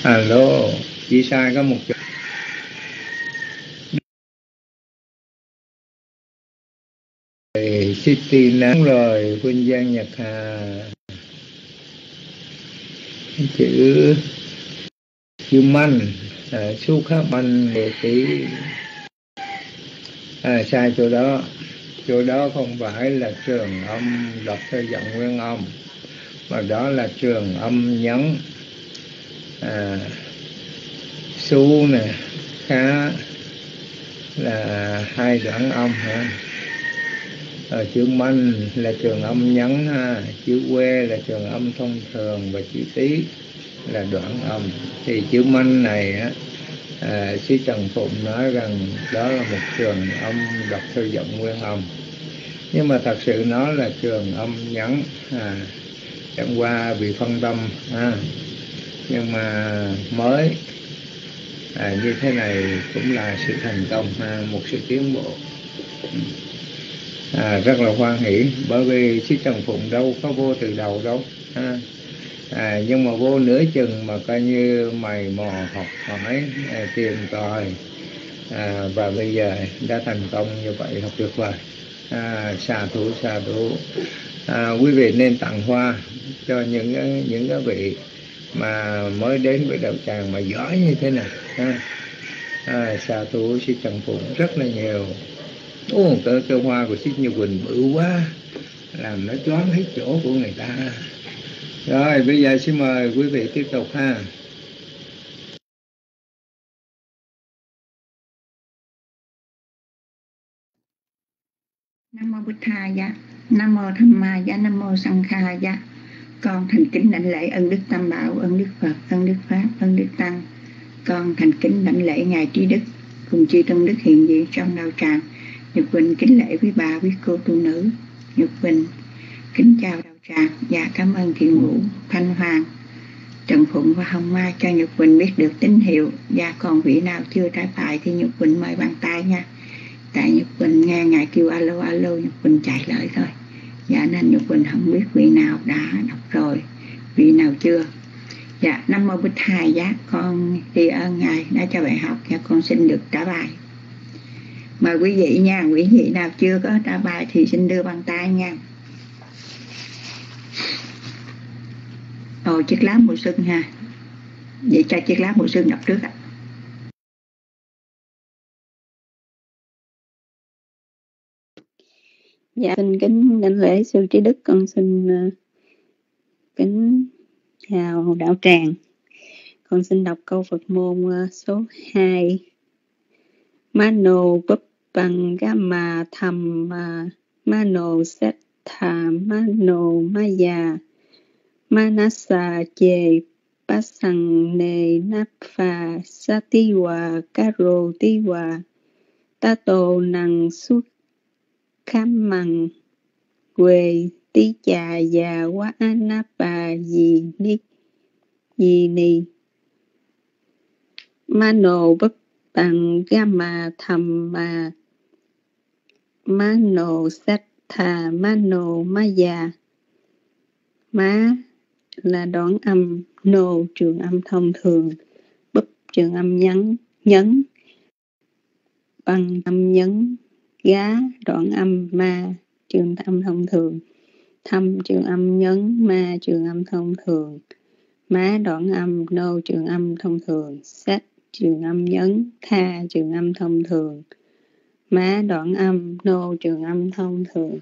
Alo chỉ sai có một chỗ. City nắng rồi Huynh Giang Nhật Hà. Chữ chữ manh à, su khá manh đệ tỷ à, sai chỗ đó. Chỗ đó không phải là trường âm đọc theo giọng nguyên âm mà đó là trường âm nhấn à, su nè khá là hai đoạn âm ha ở chữ manh là trường âm nhắn ha. Chữ quê là trường âm thông thường và chữ tí là đoạn âm. Thì chữ manh này á à, sư Trần Phụng nói rằng đó là một trường âm đọc theo giọng nguyên âm. Nhưng mà thật sự nó là trường âm nhắn à, chẳng qua bị phân tâm ha. Nhưng mà mới à, như thế này cũng là sự thành công ha, một sự tiến bộ. Ừ à, rất là hoan hỷ bởi vì sư Trần Phụng đâu có vô từ đầu đâu ha. À, nhưng mà vô nửa chừng mà coi như mày mò học hỏi à, tìm tòi. À, và bây giờ đã thành công như vậy học được rồi, à, xà thủ xà thủ. À, quý vị nên tặng hoa cho những những cái vị mà mới đến với đạo tràng mà giỏi như thế này ha. À, xà thủ sư trần phụng rất là nhiều ô cái, cái hoa của sư như quỳnh bự quá làm nó choáng hết chỗ của người ta rồi bây giờ xin mời quý vị tiếp tục ha
Nam mô Bụt Thà dạ. Nam mô Tham Ma dạ. Nam mô Sang Kha dạ. Con thành kính đảnh lễ ân đức Tam Bảo, ân đức Phật, ân đức Pháp, ân đức Tăng. Con thành kính đảnh lễ ngài trí đức cùng chư Tân đức hiện diện trong đạo tràng. Nhật Quỳnh kính lễ với bà, quý cô tu nữ. Nhật Quỳnh kính chào đạo tràng và cảm ơn thiện ngũ Thanh Hoàng. Trần Phụng và Hồng Mai cho Nhật Quỳnh biết được tín hiệu. Và còn vị nào chưa trái phải thì Nhật Quỳnh mời bàn tay nha. Tại Nhật Quỳnh nghe ngài kêu alo alo Nhật Quỳnh chạy lại thôi. Dạ nên Nhật Quỳnh không biết vị nào đã đọc rồi vị nào chưa. Dạ năm mô bích hai giá con đi ơn ngài đã cho bài học và con xin được trả bài mời quý vị nha, quý vị nào chưa có trả bài thì xin đưa bàn tay nha ồ chiếc lá mùa xuân ha vậy cho chiếc lá mùa xuân đọc trước ạ à.
Dạ xin kính đảnh lễ sư trí đức con xin ờ, kính chào đạo tràng. Con xin đọc câu Phật môn ờ, số 2.
mano bấp bằng gamma tham ma à, mano set tha mano, maya, manasa, chê pasang ne napha, satiwa, karo, tiwa, tato năng xuất khám măng, quê, tí chà, già, quá anapa gì, ni gì, ni. Mano, bất bằng gamma tham ma à, mano sát mano maya má là đoạn âm nô trường âm thông thường, búp trường âm nhấn nhấn. Bằng âm nhấn, gá, đoạn âm, ma, trường âm thông thường. Thâm trường âm nhấn, ma, trường âm thông thường. Má, đoạn âm nô trường âm thông thường. Sát trường âm nhấn, tha, trường âm thông thường má đoạn âm, nô trường âm thông thường.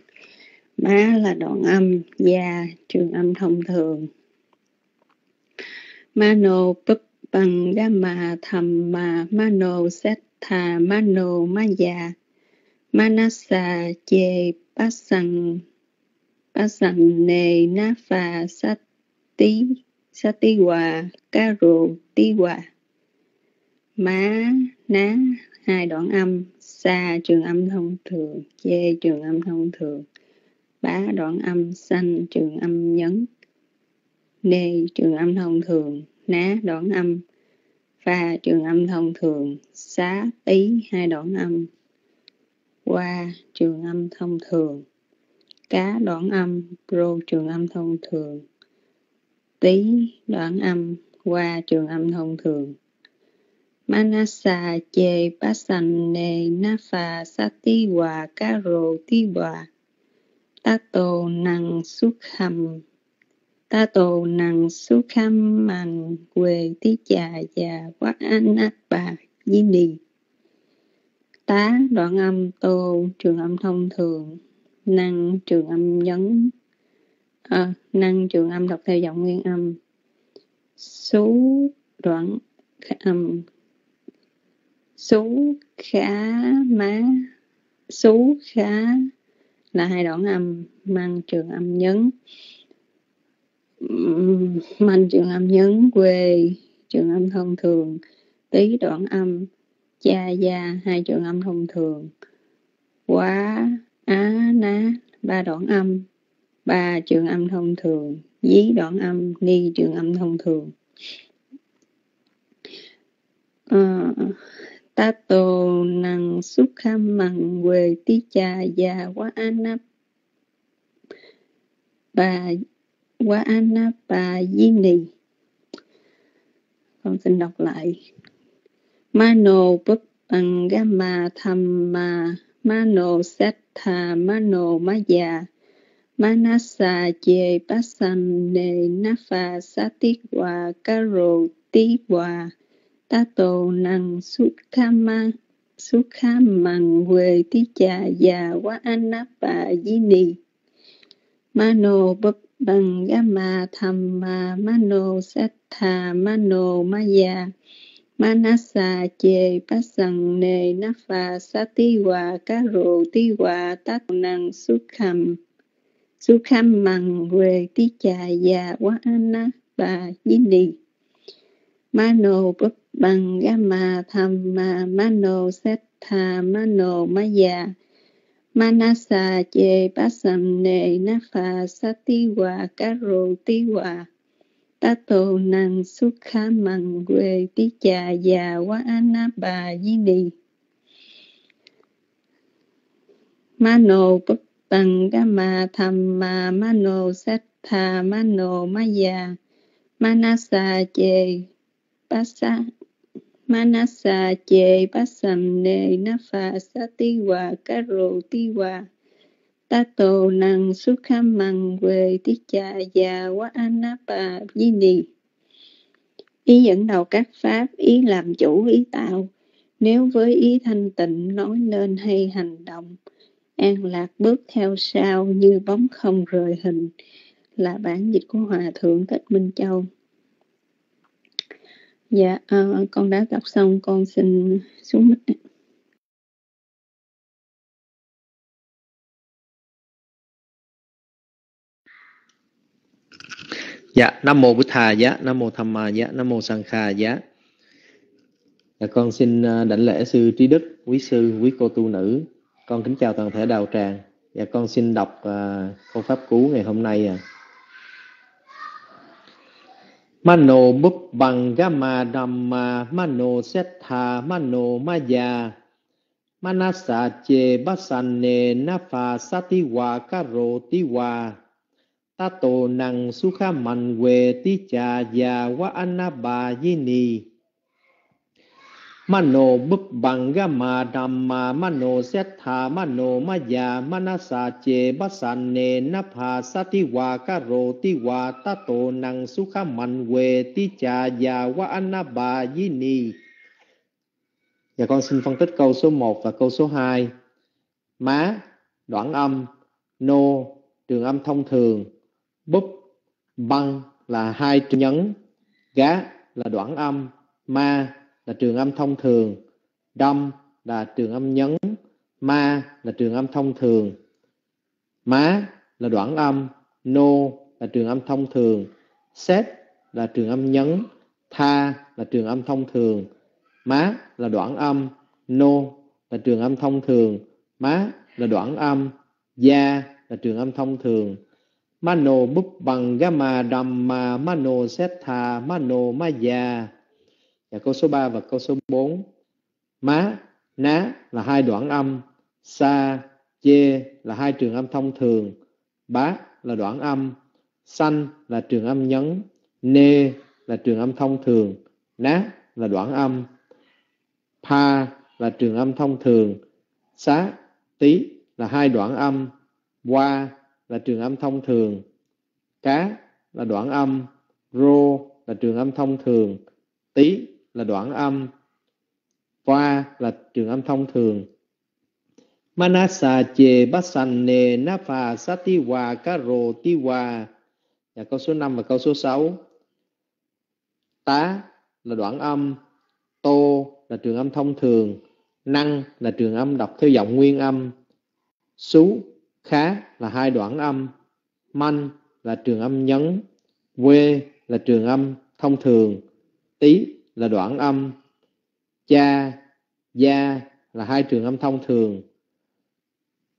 Má là đoạn âm, gia, trường âm thông thường. Mano búp bằng gamma thầm mà mano set thà mano maya manasa chê pasang pasang nề na phà sát tí sát tí hòa ca rồ tí hòa. Má ná hai đoạn âm, sa, trường âm thông thường, chê, trường âm thông thường. Bá đoạn âm xanh trường âm nhấn. Nê, trường âm thông thường. Ná, đoạn âm. Pha, trường âm thông thường. Xá tí hai đoạn âm. Qua, trường âm thông thường. Cá, đoạn âm. Pro trường âm thông thường. Tí đoạn âm. Qua, trường âm thông thường manasa chê hòa ca sati ti hòa ta tô năng xuất hầm tato năng xuất hầm man quê tí chà già quá an ác bà di nì tá đoạn âm tô trường âm thông thường năng trường âm nhấn à, năng trường âm đọc theo giọng nguyên âm số đoạn âm sú khá má. Sú khá là hai đoạn âm mang trường âm nhấn. Mang trường âm nhấn quê trường âm thông thường. Tí đoạn âm cha gia hai trường âm thông thường. Quá á ná ba đoạn âm ba trường âm thông thường. Dí đoạn âm ni trường âm thông thường. À, tato năng xúc kham mằng quê tí cha già quá anap bà quá anap bà di nì. Con xin đọc lại. Mano bất bằng gamma tham ma mano tha mano maya manasa chê pasam ne nafa satikwa karo tiwa tato năng sukhama sukhamang quê tí Chà già quá anapa di ni. Mano Bập bằng gamma tham ma, mano tha mano maya, manasa chê pasan ne nafa satiwa karo tiwa tato năng sukham. Mằng quê tí Chà già quá anapa di ni mano bất bằng gamma tham ma mano tha mano maya, manasa chê pasam ne nafa satiwa karo tiwa tato năng sukha mằng quê tí cha già quá anapa di ni. Mano bất bằng gamma tham ma mano tha mano maya, manasa che passa manasa, che pasam ne nafa, satiwa, karo, tiwa. Tato năng sukham mang quê tí cha già quá anapa vini. Ni ý dẫn đầu các pháp, ý làm chủ, ý tạo. Nếu với ý thanh tịnh, nói lên hay hành động. An lạc bước theo sau như bóng không rời hình. Là bản dịch của hòa thượng thích minh châu. Dạ, à, con đã đọc xong, con xin xuống mic.
Dạ, Nam Mô Bụt Thà dạ Nam Mô Tham Ma Giá, Nam Mô Sang Kha Giá. Dạ, con xin ờ, đảnh lễ Sư Trí Đức, Quý Sư, Quý Cô Tu Nữ. Con kính chào toàn thể đạo tràng. Dạ, con xin đọc uh, câu Pháp Cú ngày hôm nay. À. Mano búp bằng gama dhamma mano setha mano maya manasa che basane nafa satiwa karotiwa tato năng sukha mạnh quê tí trà già, wa anaba yini mano búp bằng gama mà mano setha mano maya manasa che basane napha satiwa karo tato năng sukha mạnh quê tí trà già dạ con xin phân tích câu số 1 và câu số 2. Má, đoạn âm, nô, trường âm thông thường, búp, băng là hai nhấn, gá là đoạn âm, ma là trường âm thông thường, đâm là trường âm nhấn, ma là trường âm thông thường, má là đoạn âm, nô là trường âm thông thường, xét là trường âm nhấn, tha là trường âm thông thường, má là đoạn âm, nô là trường âm thông thường, má là đoạn âm, gia là trường âm thông thường, Mano búp bằng gamma dhamma mano setha mano maya. Dạ, và câu số 3 và câu số 4. Má, ná là hai đoạn âm. Sa, chê là hai trường âm thông thường. Bá là đoạn âm. xanh là trường âm nhấn. Nê là trường âm thông thường. Ná là đoạn âm. Pa là trường âm thông thường. Xá, tí là hai đoạn âm. Qua là trường âm thông thường, cá là đoạn âm, rô là trường âm thông thường, tí là đoạn âm, qua là trường âm thông thường. Manasa che basanne napa satiwa karo tiwa. Dạ, và câu số 5 và câu số 6. Tá là đoạn âm, tô là trường âm thông thường, năng là trường âm đọc theo giọng nguyên âm, xú khá là hai đoạn âm, manh là trường âm nhấn, quê là trường âm thông thường, tí là đoạn âm, cha, gia là hai trường âm thông thường,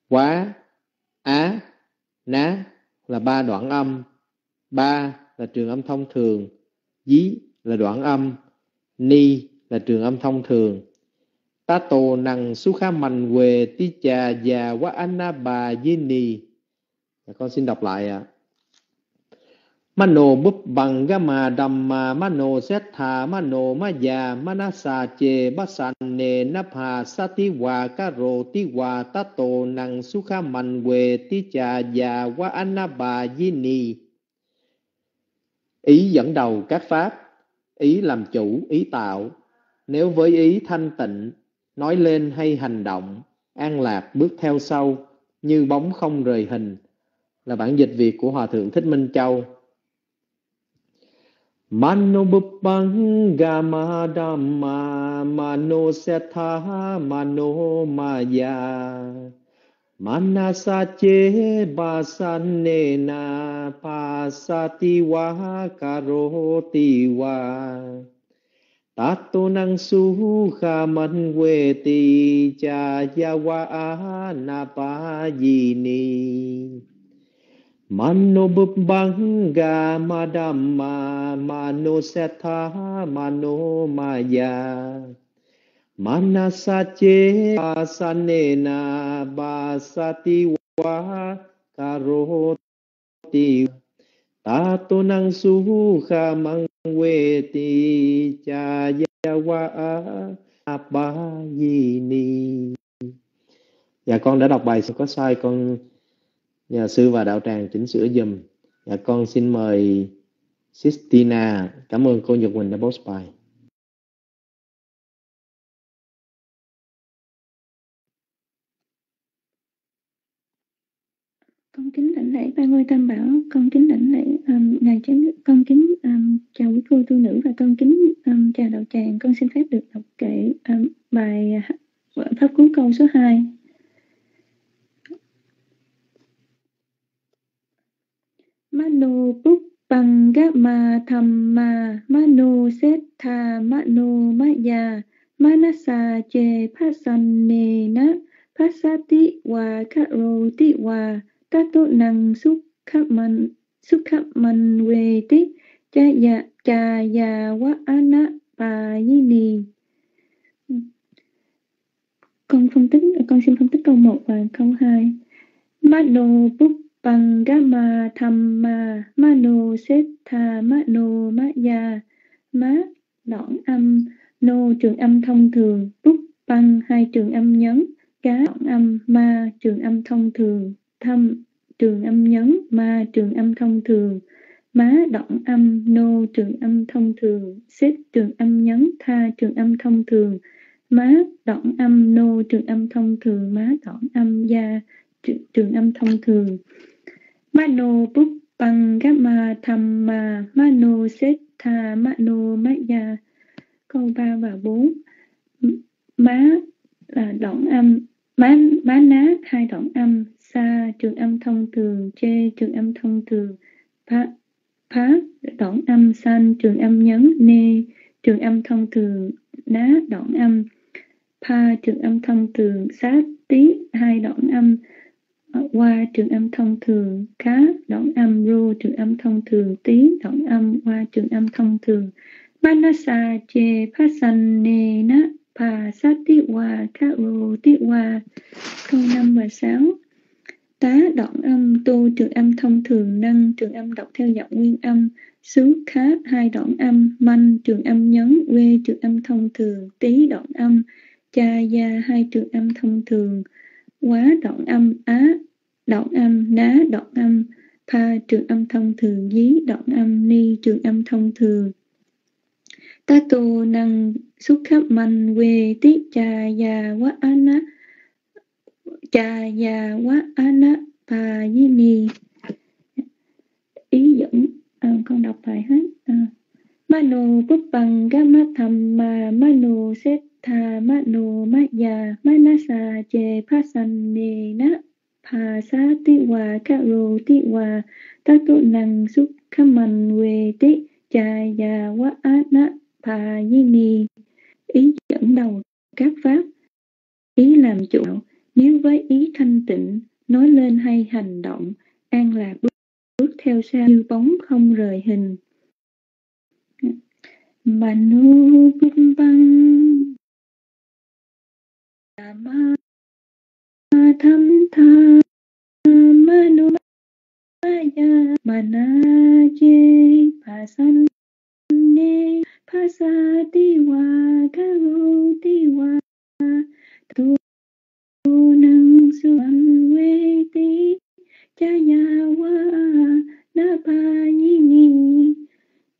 quá, á, ná là ba đoạn âm, ba là trường âm thông thường, dí là đoạn âm, ni là trường âm thông thường. Ta tô năng su khá mạnh quê tí cha già quá anna bà yini. Dạ, con xin đọc lại ạ. À. Mano búp bằng gama dhamma mano setha mano maya manasa che basane napha satiwa karo tiwa tato năng sukha mạnh quê tí cha già quá anaba yini. Ý dẫn đầu các pháp, ý làm chủ, ý tạo. Nếu với ý thanh tịnh, nói lên hay hành động, an lạc bước theo sau, như bóng không rời hình, là bản dịch Việt của Hòa Thượng Thích Minh Châu. Mano buppang gama dhamma mano setha mano maya. Manasa che basanena pasati wa karoti wa Tato nang su kha man quê ti cha ya wa a na pa di ni Mano bụp madama, mano setha mano maya Manasache asanena basati wa karoti Tato Nang Suha Mangweti mang quê ti dạ con đã đọc bài có sai con nhà sư và đạo tràng chỉnh sửa dùm dạ con xin mời Sistina. Cảm ơn cô Nhật Quỳnh đã post bài.
Con kính lãnh lễ ba ngôi tam bảo. Con kính lãnh lễ um, ngài chánh con kính um, chào quý cô tu nữ và con kính um, chào đạo tràng. Con xin phép được đọc kệ um, bài pháp cú câu số 2 Mano bút bằng
Gamma Thamma Mano Setha Mano Maya, Manasa Che Pasanena Pasati Wa, Karoti Wa, Tato Năng Sukha Man Sukha Man Về Tí Cha Ya Cha Ya Wa Ana Bà Ni con phân tích con xin phân tích câu 1 và câu 2 Mano Puppangama Thamma Mano Setha Mano Maya Má đoạn âm Nô trường âm thông thường Puppang hai trường âm nhấn Cá đoạn âm Ma trường âm thông thường Thâm trường âm nhấn Ma trường âm thông thường Má đoạn âm Nô trường âm thông thường Xếp trường âm nhấn Tha trường âm thông thường má đoạn âm nô trường âm thông thường má đoạn âm gia trường âm thông thường mano bút Thamma. Ma mano setha mano maya. Câu 3 và 4 má là đoạn âm. Má má ná, hai đoạn âm. Sa, trường âm thông thường. Chê trường âm thông thường. Phá phá, đoạn âm. San, trường âm nhấn. Nê, trường âm thông thường. Ná, đoạn âm. Pa trường âm thông thường. Sát tí, hai đoạn âm qua trường âm thông thường, cá đoạn âm, rô, trường âm thông thường, tí đoạn âm, qua trường âm thông thường. Manasa che pasanena pa sati wa, ka rô tí wa. Câu năm và sáu. Tá đoạn âm, tô, trường âm thông thường, năng, trường âm đọc theo giọng nguyên âm. Xứ, khá, hai đoạn âm, manh, trường âm nhấn, quê, trường âm thông thường, tí đoạn âm. Cha, gia, hai trường âm thông thường quá đoạn âm á đoạn âm ná đoạn âm pa trường âm thông thường dí đoạn âm ni trường âm thông thường ta tu năng xuất khắp man quê tí cha già quá ana cha già quá ana pa dí ni ý dẫn à, con đọc bài hết à. mano bút bằng gamma tham ma mano set tha mano maya manasa che pasanne na pa sa ti wa ka ro ti wa. Ta tu năng xúc khaman we ti. Cha ya wa na. Pa yi ni. Ý dẫn đầu các pháp. Ý làm chủ. Nếu với ý thanh tịnh nói lên hay hành động an lạc bước, bước theo sau như bóng không rời hình. Manu băng ma tham tha manu maya mana je pasan ne pasati wa karo ti tu nang suan we ti cha ya wa na pa nhi ni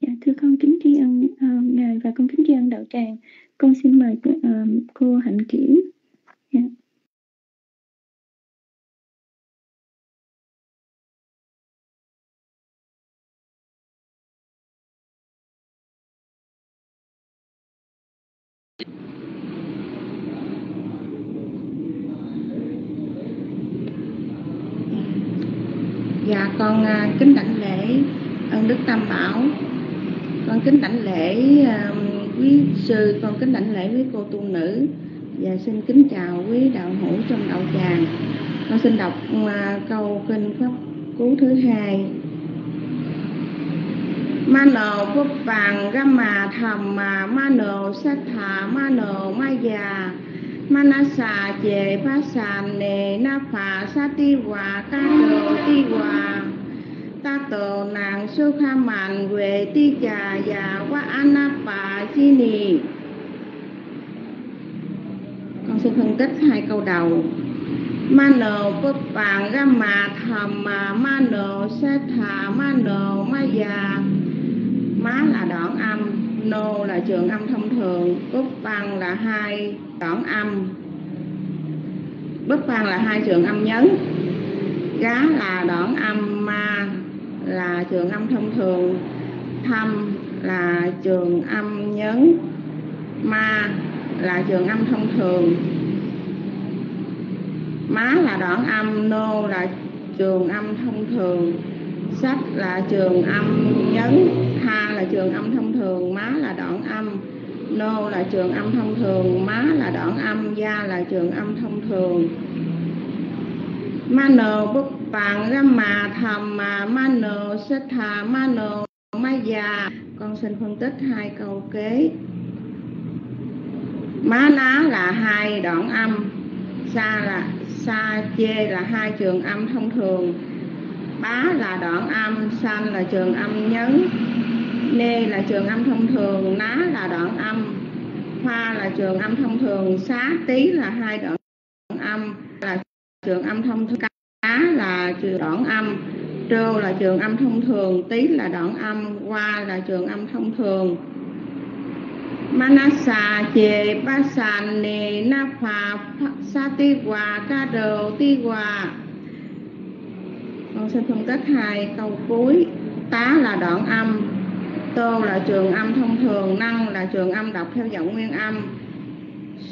dạ thưa con kính tri ân uh, ngài và con kính tri ân đạo tràng. Con xin mời uh, cô hạnh kiểm Yeah.
Dạ con uh, kính đảnh lễ ơn Đức Tam Bảo Con kính đảnh lễ uh, quý sư, con kính đảnh lễ với cô tu nữ và xin kính chào quý đạo hữu trong đạo tràng. Con xin đọc à, câu kinh pháp cú thứ hai. Mano phúc vàng gamma thầm mà mano sát thả mano maya manasa chề phá sàn nề na phà sa ti hòa ca đồ ti hòa. Ta tổ nàng su kha màn về ti trà và qua anapa chi nì xin phân tích hai câu đầu. Mano bút bàn gamma thầm mà mano sát thả mano maya má là đoạn âm nô là trường âm thông thường bút văn là hai đoạn âm. Bút văn là hai trường âm nhấn. Gá là đoạn âm, ma là trường âm thông thường. Thâm là trường âm nhấn. Ma là trường âm thông thường má là đoạn âm, nô là trường âm thông thường sách là trường âm nhấn, ha là trường âm thông thường, má là đoạn âm, nô là trường âm thông thường, má là đoạn âm, gia là trường âm thông thường. Mano bút bằng gamma thầm mà mano setha mano maya con xin phân tích hai câu kế. Má ná là hai đoạn âm, sa là sa chê là hai trường âm thông thường. Bá là đoạn âm, san là trường âm nhấn. Nê là trường âm thông thường, ná là đoạn âm. Pha là trường âm thông thường, xá tí là hai đoạn âm. Là trường âm thông thường, cá là trường đoạn âm. Trô là trường âm thông thường tí là đoạn âm. Qua là trường âm thông thường. Manasa, che ba ne na, pha sa, ti, hòa, ca đồ ti, hòa. Con sẽ phân tích hai câu cuối. Tá là đoạn âm, tô là trường âm thông thường, năng là trường âm đọc theo giọng nguyên âm.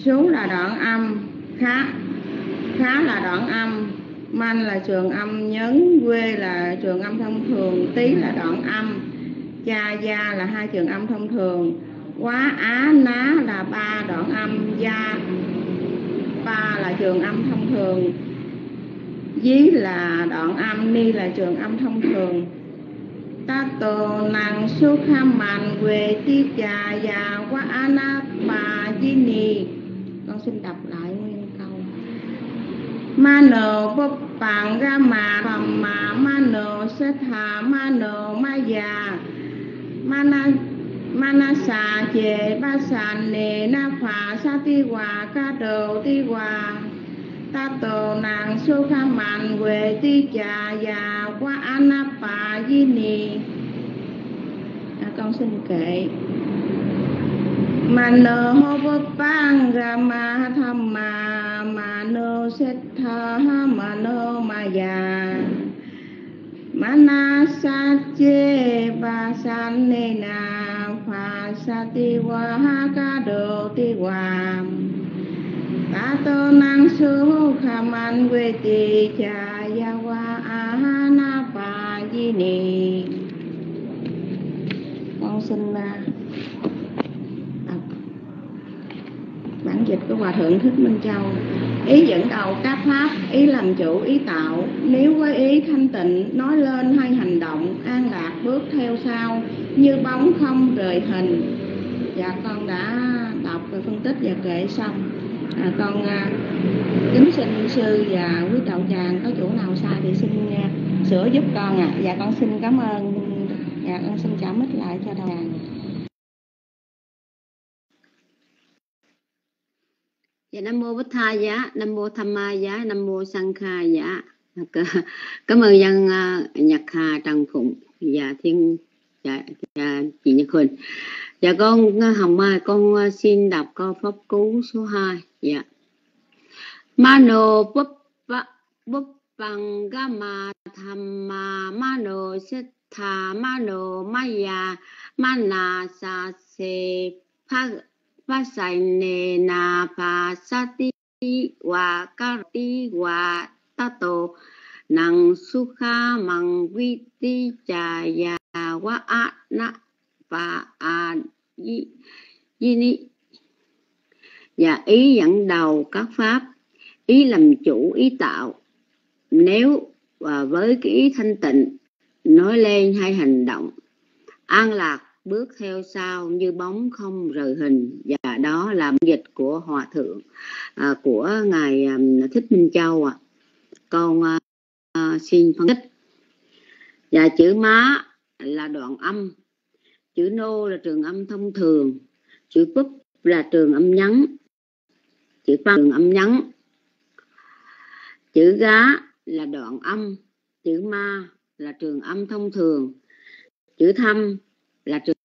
Số là đoạn âm, khá khá là đoạn âm. Manh là trường âm nhấn, quê là trường âm thông thường, tí là đoạn âm. Cha, gia là hai trường âm thông thường quá á ná là ba đoạn âm gia. Ba là trường âm thông thường. Dí là đoạn âm, ni là trường âm thông thường. Ta tù nàng su kham man quê ti trà già quá á ná bà di ni con xin đọc lại nguyên câu. Ma mano bốc bạn ra mà phẩm mà mano setha ma maya mana manasa che ba sàn na pha sa ti hòa ca đầu ti hòa ta tổ nàng su kha man quê ti trà già qua anapa di ni à, con xin kệ mano hô bơ bang ra ma tham ma mano setha mano maya manasa che ba na phà sa ti wa ha ca đồ ti wa ta tô năng su kha man quê ti cha ya wa a ha na pa di ni con xin à, à, bản dịch của hòa thượng thích minh châu. Ý dẫn đầu các pháp ý làm chủ ý tạo. Nếu với ý thanh tịnh nói lên hay hành động an lạc bước theo sau như bóng không rời hình. Dạ con đã đọc và phân tích và kể xong. À, con à, kính xin sư và quý đạo tràng có chỗ nào sai thì xin à, sửa giúp con ạ. À. dạ con xin cảm ơn. Dạ con xin trả mít lại cho đạo tràng.
Dạ Nam mô Bích Tha giá, Nam mô Tham Ma giá, Nam mô Sang Kha giá. Cảm ơn dân uh, Nhật Hà Trần Phụng và Thiên dạ, dạ, chị Nhật Huỳnh. Dạ con à, Hồng Mai con à, xin đọc câu pháp cú số 2. Dạ. Mano búp búp bằng gama tham ma mano setha mano maya mana sa se phag Vasaine pa sati wa karti wa tato. Năng sukha mang vi ti cha ya wa a na pa a di di dạ, ni và ý dẫn đầu các pháp, ý làm chủ, ý tạo. Nếu và với cái ý thanh tịnh, nói lên hay hành động, an lạc bước theo sau như bóng không rời hình. Và đó là dịch của hòa thượng à, của ngài à, thích minh châu ạ. À. con à, à, xin phân tích. Và chữ má là đoạn âm. Chữ nô là trường âm thông thường. Chữ búp là trường âm nhắn. Chữ văn trường âm nhắn. Chữ gá là đoạn âm. Chữ ma là trường âm thông thường. Chữ thăm là trường,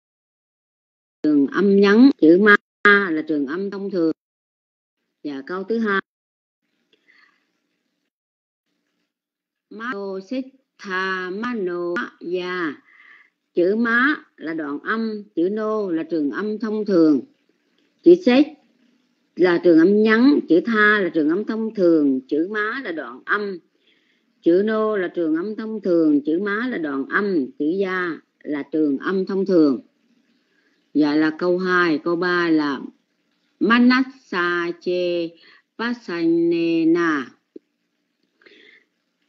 trường âm nhấn chữ ma là trường âm thông thường. Và câu thứ hai mano tha mano ya. Chữ má là đoạn âm chữ nô là trường âm thông thường. Chữ xét là trường âm nhấn chữ tha là trường âm thông thường. Chữ má là đoạn âm. Chữ nô là trường âm thông thường. Chữ má là đoạn âm. Chữ gia là trường âm thông thường. Vậy là câu 2 câu 3 là manasa che pasanena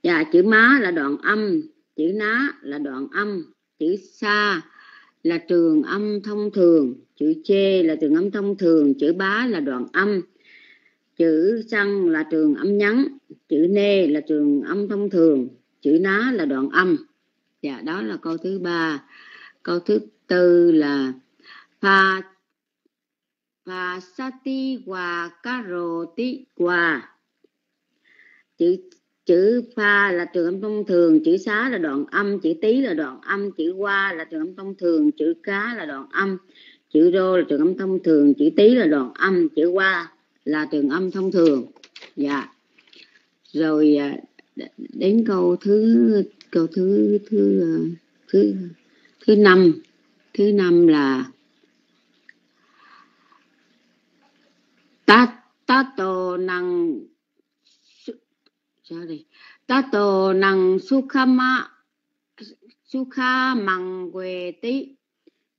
dạ chữ má là đoạn âm, chữ ná là đoạn âm, chữ sa là trường âm thông thường, chữ chê là trường âm thông thường, chữ bá là đoạn âm, chữ xăng là trường âm nhắn, chữ nê là trường âm thông thường, chữ ná là đoạn âm dạ đó là câu thứ ba. Câu thứ tư là pha pha sati wa karoti qua chữ chữ pha là trường âm thông thường, chữ xá là đoạn âm, chữ tí là đoạn âm, chữ qua là trường âm thông thường, chữ cá là đoạn âm, chữ rô là trường âm thông thường, chữ tí là đoạn âm, chữ qua là trường âm thông thường. Dạ. Rồi à, đến câu thứ câu thứ thứ ờ, thứ thứ năm. Thứ năm là ta ta tô năng sao đây ta tô năng sukhama sukha măng quê tí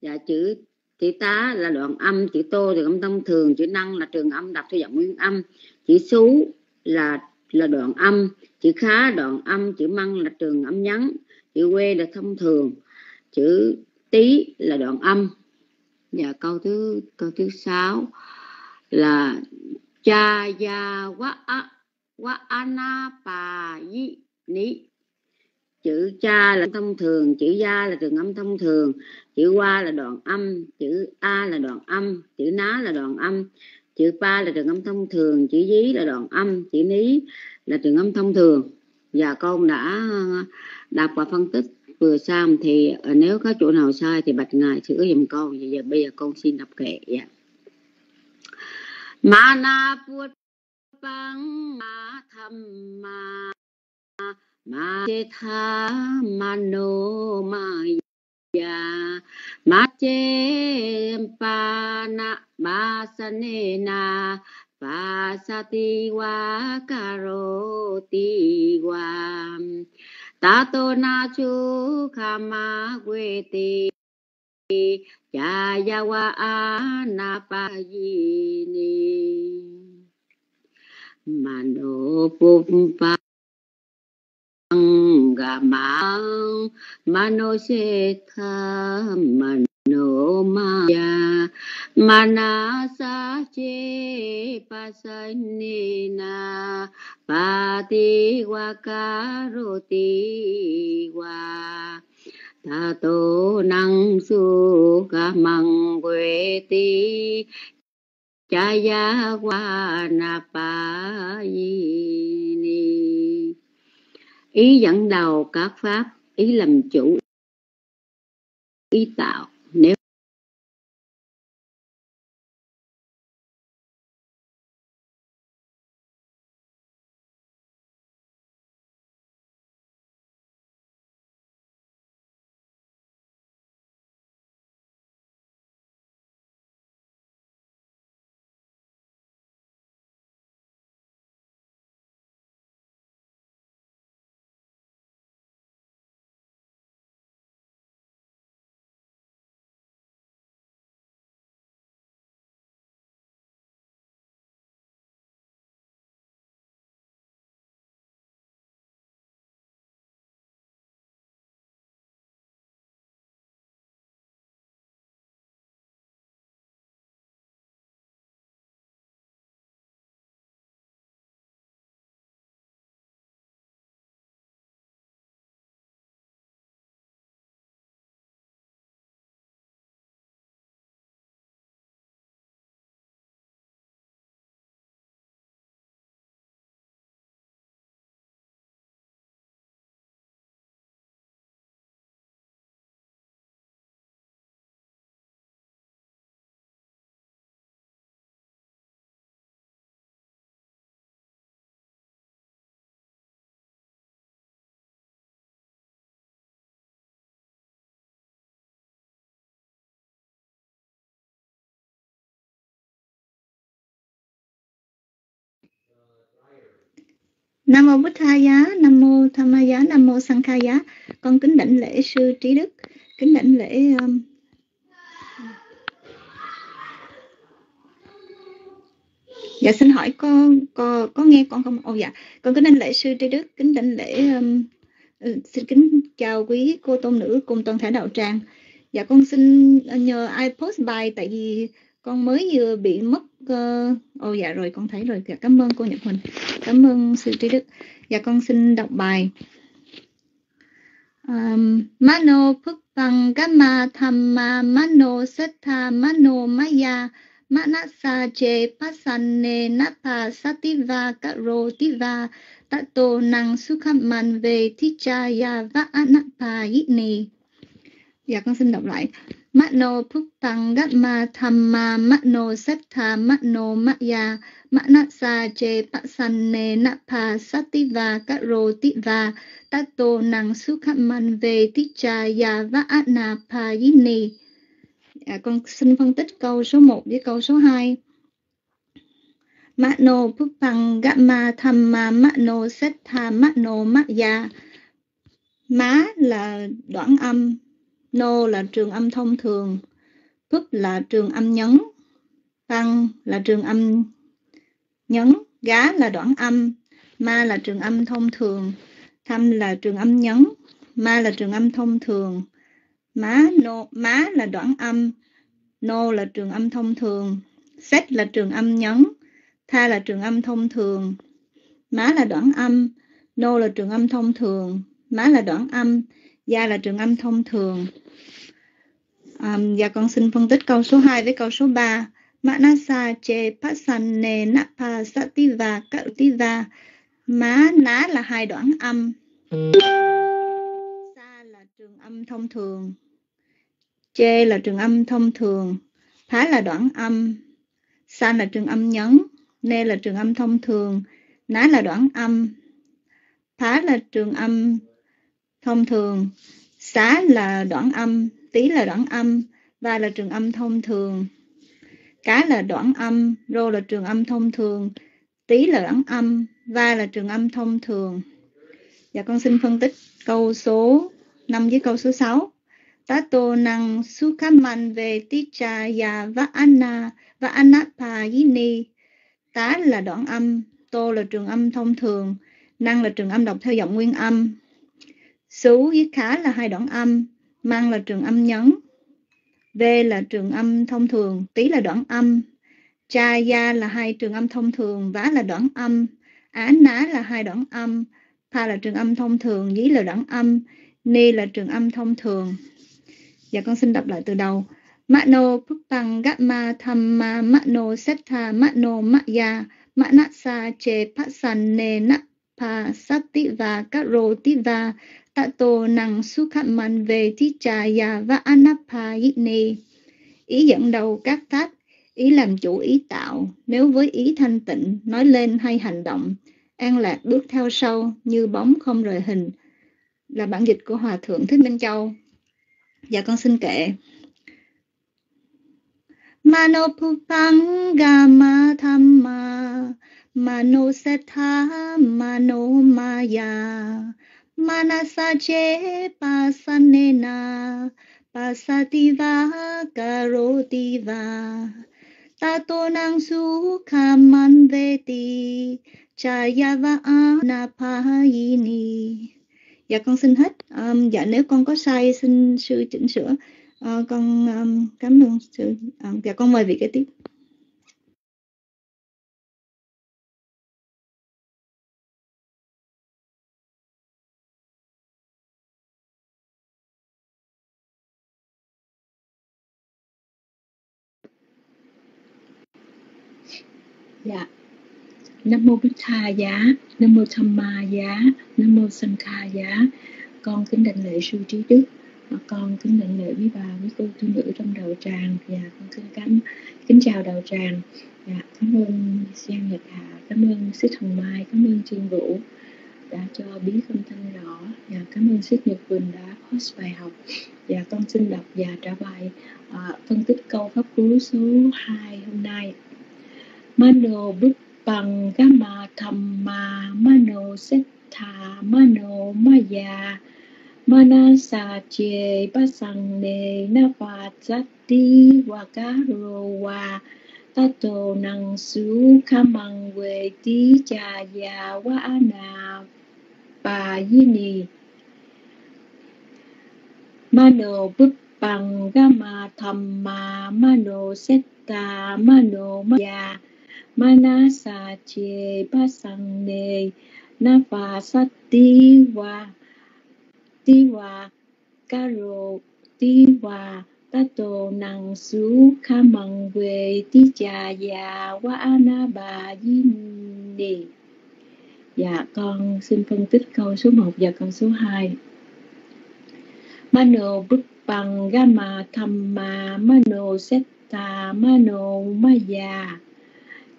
dạ chữ chữ tá là đoạn âm, chữ tô thì âm thông thường. Chữ năng là trường âm, đọc theo giọng nguyên âm. Chữ xú là là đoạn âm. Chữ khá, đoạn âm, chữ măng là trường âm nhắn. Chữ quê là thông thường. Chữ tí là đoạn âm. Và câu thứ câu thứ sáu là cha ya wa a wa ana pa yi ni. Chữ cha là thông thường, chữ gia là trường âm thông thường. Chữ qua là đoạn âm, chữ a là đoạn âm, chữ ná là đoạn âm chữ pa là trường âm thông thường, chữ dí là đoạn âm, chữ ní là trường âm thông thường và con đã đọc và phân tích, vừa xong thì à, nếu có chỗ nào sai thì bạch ngài sửa giùm con và giờ bây giờ con xin đọc kệ dạ. mana puột băng ma tham ma ma chê tha mano ma ya, ma chê pa na ma sa ne na pa sa ti wa karo ti wa ta to na chu kha ma quê ti cha ya wa a na pa yi ni mano pum pa ga ma mano se tha mano maya manasa che pa pati wa karoti wa ta tô năng su ca măng quê ti, cha ya wa na pa yi ni. Ý dẫn đầu các pháp, ý làm chủ, ý tạo.
Nam mô Bụt giá Nam mô Tham Giá, Nam mô Sankhaya. Con kính đảnh lễ sư trí đức, kính đảnh lễ um... Dạ xin hỏi con có có nghe con không? Ồ dạ, con kính đảnh lễ sư trí đức, kính đảnh lễ um... Ừ, xin kính chào quý cô tôn nữ cùng toàn thể đạo tràng. Dạ con xin ờ, nhờ ai post bài tại vì con mới vừa bị mất Ờ, cơ ô dạ rồi con thấy rồi. Dạ, cảm ơn cô Nhật Huỳnh. Cảm ơn sư trí đức. Dạ con xin đọc bài. Um, mano phukpang gamma thamma mano setha mano maya manasa che pasanne napa sativa karo tiva tato năng sukhaman về tichaya va anapa yini dạ con xin đọc lại. Mano Phúc gatma Thamma Mano Septa Mano Maya Manasa Je Pasanne Napa Sativa Karo Tiva Tato nang Sukhaman ticha Tichaya Va'ana Payini à, dạ, Con xin phân tích câu số 1 với câu số 2 Mano Phupang gatma Thamma Mano Septa Mano Maya. Má là đoạn âm. Nô là trường âm thông thường, Phúc là trường âm nhấn, Tăng là trường âm nhấn, Gá là đoạn âm, Ma là trường âm thông thường, Thăm là trường âm nhấn, Ma là trường âm thông thường, Má, nô, má là đoạn âm, Nô là trường âm thông thường, Xét là trường âm nhấn, Tha là trường âm thông thường, Má là đoạn âm, Nô là trường âm thông thường, Má là đoạn âm, Gia là trường âm thông thường. Um, và dạ con xin phân tích câu số 2 với câu số 3. Manasa che pasane napa sativa kautiva. Má ná là hai đoạn âm. Sa là trường âm thông thường. Che là trường âm thông thường. Phá là đoạn âm. San là trường âm nhấn. ne là trường âm thông thường. Ná là đoạn âm. Phá là trường âm thông thường. Xá là đoạn âm tí là đoạn âm, ba là trường âm thông thường. Cá là đoạn âm, rô là trường âm thông thường, tí là đoạn âm, va là trường âm thông thường. Và con xin phân tích câu số 5 với câu số 6. Tato năng sukhaman về ticha ya va anna va anapa yini. Tá là đoạn âm, tô là trường âm thông thường, năng là trường âm đọc theo giọng nguyên âm. Sú với khá là hai đoạn âm, Mang là trường âm nhấn. V là trường âm thông thường, tí là đoạn âm. Cha ya là hai trường âm thông thường, vá là đoạn âm. Á ná là hai đoạn âm. Pa là trường âm thông thường, dí là đoạn âm. Ni là trường âm thông thường. Dạ con xin đọc lại từ đầu. Mano Puppang Gatma Thamma Mano Setta Mano Maya Manasa Che Pasanne Napa Sativa Karo Tiva tato năng sukhaman về tichaya và anapayitne. Ý dẫn đầu các tháp, ý làm chủ ý tạo, nếu với ý thanh tịnh, nói lên hay hành động, an lạc bước theo sau như bóng không rời hình, là bản dịch của Hòa Thượng Thích Minh Châu. Dạ con xin kệ. Mano pupang gama thamma mano setha manasaje pasanena pasativa karotiva tato nang sukhaman veti chayava anapayini dạ con xin hết. Um, dạ nếu con có sai xin sư chỉnh sửa. Uh, con um, cảm ơn sư uh, dạ con mời vị kế tiếp
Dạ. Nam mô Bích Tha giá, Nam mô Tham Ma giá, Nam mô Sanh Kha giá. Con kính đảnh lễ sư trí đức, con kính đảnh lễ quý bà, quý cô tu nữ trong đạo tràng và con kính cảm kính chào đạo tràng. Dạ, cảm ơn Giang Nhật Hà, cảm ơn Sít Hồng Mai, cảm ơn Trương Vũ đã cho bí công thanh rõ và dạ, cảm ơn Sít Nhật Quỳnh đã post bài học và dạ, con xin đọc và trả bài uh, phân tích câu pháp cú số 2 hôm nay Mano bằng gama tham ma mano settha mano maya manasa che basang ne na pa chatti wakaro wa tato nang su khamang we ti cha ya wa ana bà yini mano bup bằng gama tham ma mano setta mano maya manasa che basang ne na pa sati wa ti wa karo ti wa tato nang su khamang ve ti cha ya wa ana bà ni Dạ con xin phân tích câu số 1 và câu số 2 Mano bức bằng gama thamma, mano setta, mano maya.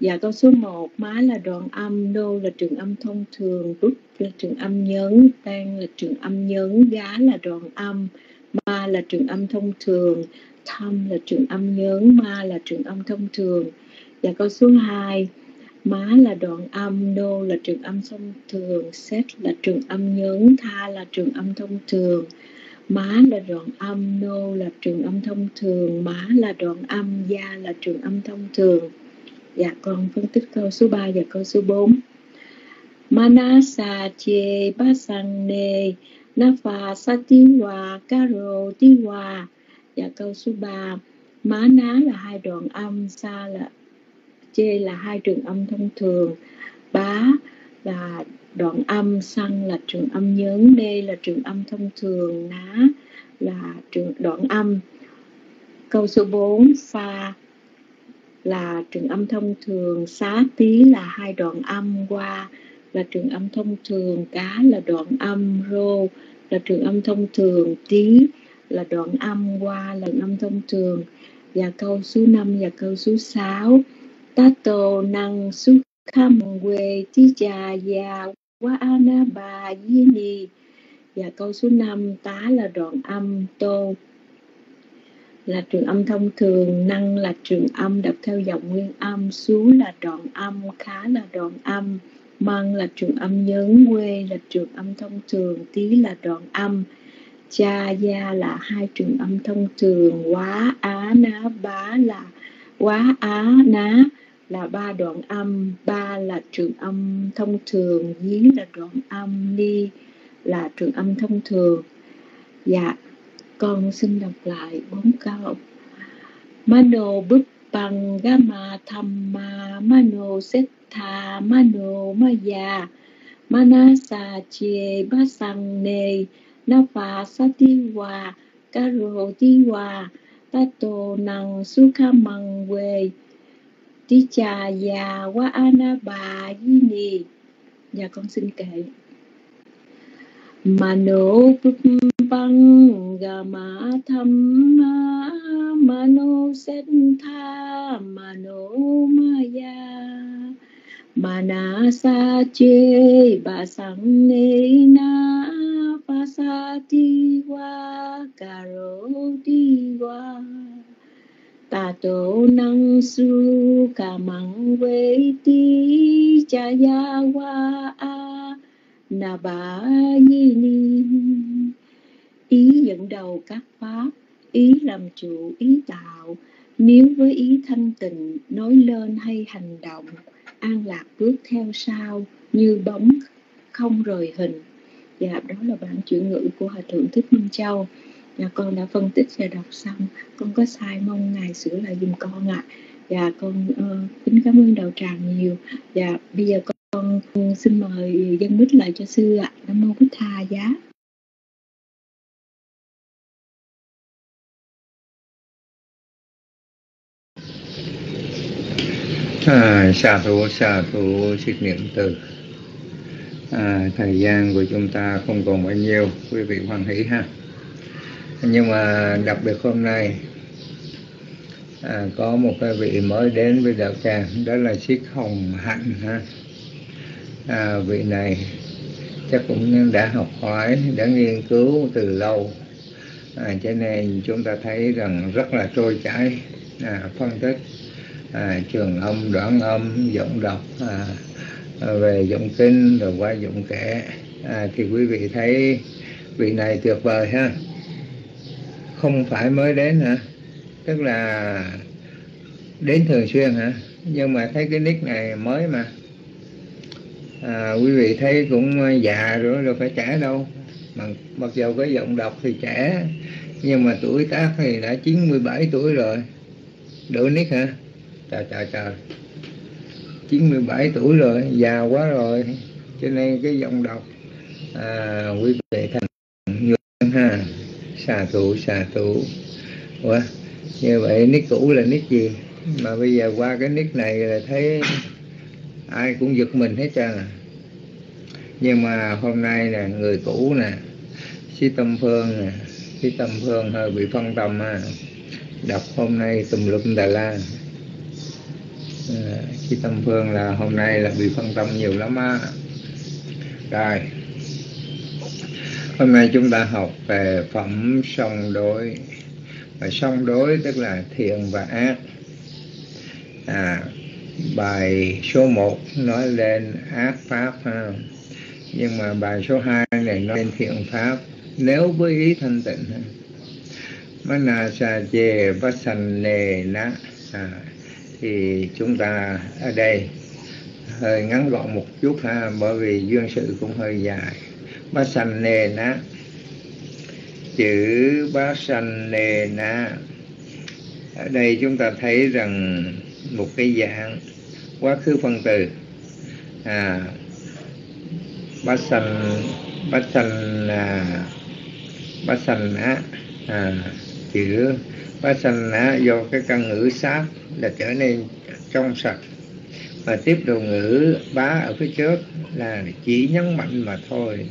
Dạ câu số 1 Má là đoạn âm, đô là trường âm thông thường, rút là trường âm nhấn, tan là trường âm nhấn, gá là đoạn âm, ma là trường âm thông thường, thâm là trường âm nhấn, ma là trường âm thông thường. Và câu số 2 Má là đoạn âm, đô là trường âm thông thường, xét là trường âm nhấn, tha là trường âm thông thường. Má là đoạn âm, nô là trường âm thông thường, má là đoạn âm, gia là trường âm thông thường. Dạ con phân tích câu số 3 và câu số 4. Manasa che basang ne, Nafa Satiwa Karo Tiwa Dạ câu số 3 Má ná là hai đoạn âm, Sa là chê là hai trường âm thông thường. Bá là đoạn âm săn là trường âm nhấn đê là trường âm thông thường. Ná là trường đoạn âm. Câu số 4 pha là trường âm thông thường, xá tí là hai đoạn âm, qua là trường âm thông thường, cá là đoạn âm, rô là trường âm thông thường tí là đoạn âm, qua là âm thông thường. Và câu số 5 và câu số 6 Tato năng xuất kham quê tí cha già quá ana bà di ni. Và câu số 5 tá là đoạn âm, tô là trường âm thông thường, năng là trường âm, đọc theo giọng nguyên âm, xú là đoạn âm, khá là đoạn âm, măng là trường âm nhấn quê là trường âm thông thường tí là đoạn âm, cha, gia là hai trường âm thông thường, quá, á, ná, bá là, quá, á, ná là ba đoạn âm, ba là trường âm thông thường, dí là đoạn âm, ni là trường âm thông thường. Dạ con xin đọc lại bốn câu. Mano bút bằng gama thamma mano settha mano maya manasa chie basang ne napa satiwa karo tiwa tato năng sukhamang we tí cha già quá ana bà di nì. Và con xin kể. Mano nổ Gama Tham Mano Sentha Mano Maya sen tha, mà nô na sa che ba sang ne na pa sa ti wa Karo ti wa ta tổ nang su ca măng ti cha ya wa a na bà nhi ni. Ý dẫn đầu các pháp ý làm chủ ý tạo nếu với ý thanh tịnh nói lên hay hành động an lạc bước theo sau như bóng không rời hình. Dạ đó là bản chuyển ngữ của hòa thượng thích minh châu. Và con đã phân tích và đọc xong. Con có sai mong ngài sửa lại dùm con ạ. À. và con uh, kính cảm ơn đạo tràng nhiều. Và bây giờ con, xin mời dân bích lại cho sư ạ. Nam mô bích tha giá.
À, xà thủ xà thủ siết niệm từ. À, thời gian của chúng ta không còn bao nhiêu quý vị hoan hỷ ha. Nhưng mà đặc biệt hôm nay à, có một cái vị mới đến với đạo tràng đó là siết hồng hạnh ha à, vị này chắc cũng đã học hỏi đã nghiên cứu từ lâu. À, cho nên chúng ta thấy rằng rất là trôi chảy. À, phân tích à, trường âm đoạn âm giọng đọc à, về giọng kinh rồi qua giọng kể. À, thì quý vị thấy vị này tuyệt vời ha. Không phải mới đến hả? Tức là đến thường xuyên hả? Nhưng mà thấy cái nick này mới mà à, quý vị thấy cũng ờ, già rồi đâu phải trẻ đâu. Mà mặc dù có giọng đọc thì trẻ nhưng mà tuổi tác thì đã 97 tuổi rồi. Đổi nít hả? Trời trời trời. 97 tuổi rồi già quá rồi. Cho nên cái giọng đọc à, quý vị thành nhiều ha. Xà thủ xà thủ Ủa, như vậy nick cũ là nick gì? Mà bây giờ qua cái nick này là thấy ai cũng giật mình hết trơn à. Nhưng mà hôm nay nè người cũ nè si tâm phương nè si tâm phương hơi bị phân tâm à đọc hôm nay tùm lum đà la. À, tâm phương là hôm nay là bị phân tâm nhiều lắm á. Rồi hôm nay chúng ta học về phẩm song đối. Và song đối tức là thiện và ác. À, bài số 1 nói lên ác pháp ha? Nhưng mà bài số 2 này nói lên thiện pháp nếu với ý thanh tịnh mana sa chê vát sanh nề ná à, thì chúng ta ở đây hơi ngắn gọn một chút ha? Bởi vì duyên sự cũng hơi dài. Bát sanh nề ná chữ bát sanh nề ná ở đây chúng ta thấy rằng một cái dạng quá khứ phân từ. À bát sanh bát sanh à, bát sanh á à, chữ bát sanh á do cái căn ngữ sát là trở nên trong sạch. Và tiếp đồ ngữ bá ở phía trước là chỉ nhấn mạnh mà thôi.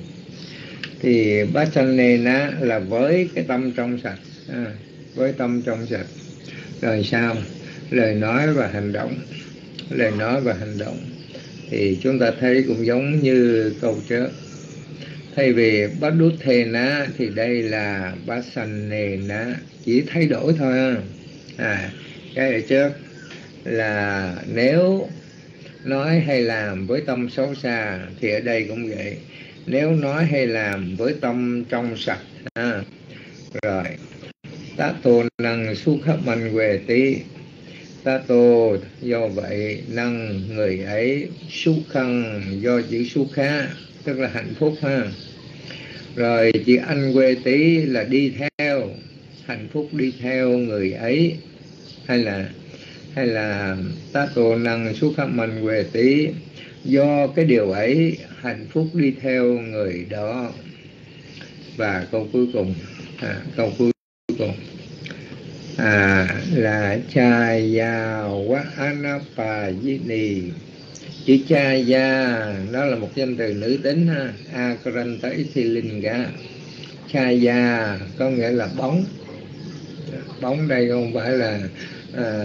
Thì bát sanh này á là với cái tâm trong sạch à, với tâm trong sạch. Rồi sao? Lời nói và hành động lời nói và hành động. Thì chúng ta thấy cũng giống như câu trước. Thay vì bát đút thề ná thì đây là bát sanh nề ná chỉ thay đổi thôi. À cái ở trước là nếu nói hay làm với tâm xấu xa thì ở đây cũng vậy. Nếu nói hay làm với tâm trong sạch à, rồi tá tô năng su khắp mình về tí ta tô. Do vậy năng người ấy su khăn do chữ su khá tức là hạnh phúc ha. Rồi chữ anh quê tí là đi theo hạnh phúc đi theo người ấy. Hay là hay là ta tô năng su khăn mình quê tí do cái điều ấy hạnh phúc đi theo người đó. Và câu cuối cùng à, câu cuối à, là cha già quá anapa di ni chữ cha gia nó là một danh từ nữ tính ha akaranta ithilinga cha gia có nghĩa là bóng. Bóng đây không phải là à,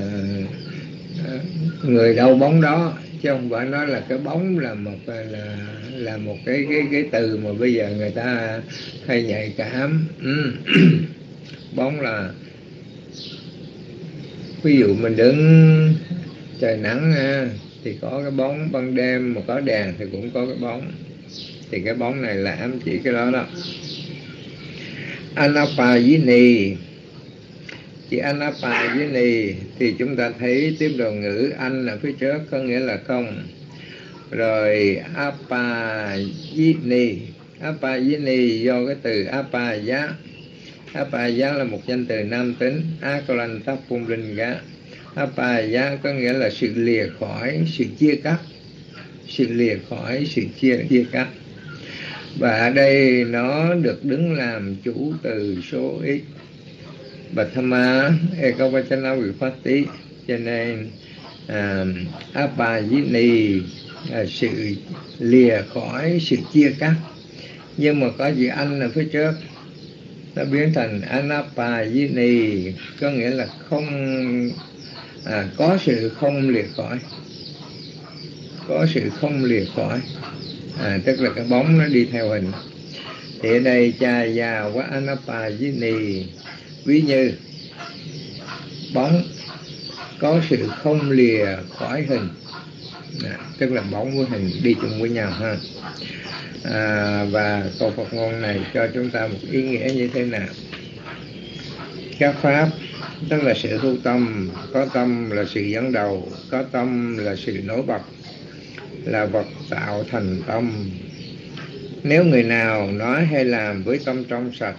à người đâu bóng đó chứ không phải nói là cái bóng là một à, là là một cái cái cái từ mà bây giờ người ta hay nhạy cảm. Ừ. *clears throat* bóng là ví dụ mình đứng trời nắng ha, thì có cái bóng ban đêm mà có đèn thì cũng có cái bóng. Thì cái bóng này là ám chỉ cái đó đó. Anapayini. Chỉ anapayini thì chúng ta thấy tiếp đầu ngữ anh là phía trước có nghĩa là không. Rồi apayini. Apayini do cái từ apaya Apaya là một danh từ nam tính Akalanta Pumlinga linh Apaya có nghĩa là sự lìa khỏi sự chia cắt. Sự lìa khỏi sự chia chia cắt. Và ở đây nó được đứng làm chủ từ số ít. Bạch Thama Ekavachana Vipatti. Cho nên à, Apayini là sự lìa khỏi sự chia cắt. Nhưng mà có gì anh là phía trước nó biến thành anapayini có nghĩa là không à, có sự không liệt khỏi. Có sự không liệt khỏi. À, tức là cái bóng nó đi theo hình. Thì ở đây cha già quá anapayini ví như bóng có sự không lìa khỏi hình à, tức là bóng với hình đi chung với nhau ha. À, và câu Phật ngôn này cho chúng ta một ý nghĩa như thế nào? Các pháp tức là sự thu tâm có tâm là sự dẫn đầu có tâm là sự nổi bật là vật tạo thành tâm. Nếu người nào nói hay làm với tâm trong sạch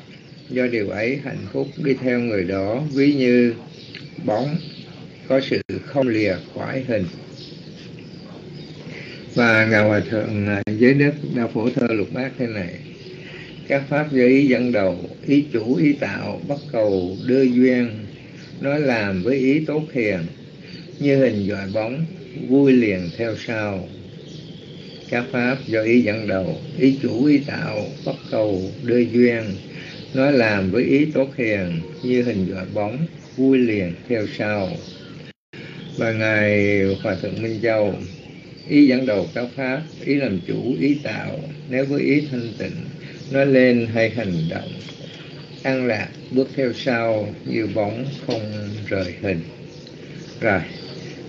do điều ấy hạnh phúc đi theo người đó ví như bóng có sự không lìa khỏi hình và ngài hòa thượng à, giới đức, đa phổ thơ, lục bát thế này. Các pháp do ý dẫn đầu, ý chủ, ý tạo, bắt cầu, đưa duyên nói làm với ý tốt hiền, như hình dọi bóng, vui liền theo sau. Các pháp do ý dẫn đầu, ý chủ, ý tạo, bắt cầu, đưa duyên nói làm với ý tốt hiền, như hình dọi bóng, vui liền theo sau. Và ngài hòa thượng minh châu ý dẫn đầu các pháp, ý làm chủ, ý tạo. Nếu với ý thanh tịnh nó lên hay hành động. An lạc, bước theo sau, như bóng không rời hình. Rồi,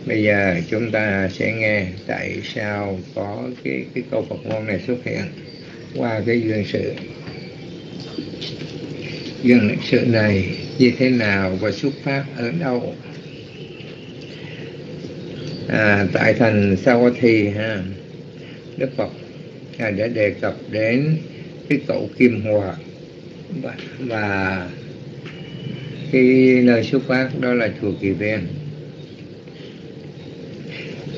bây giờ chúng ta sẽ nghe tại sao có cái cái câu Phật ngôn này xuất hiện qua cái duyên sự. Duyên sự này như thế nào và xuất phát ở đâu? À, tại thành Sawathi ha Đức Phật à, đã đề cập đến cái cậu Kim Hòa. Và, và cái nơi xuất phát đó là chùa Kỳ Viên.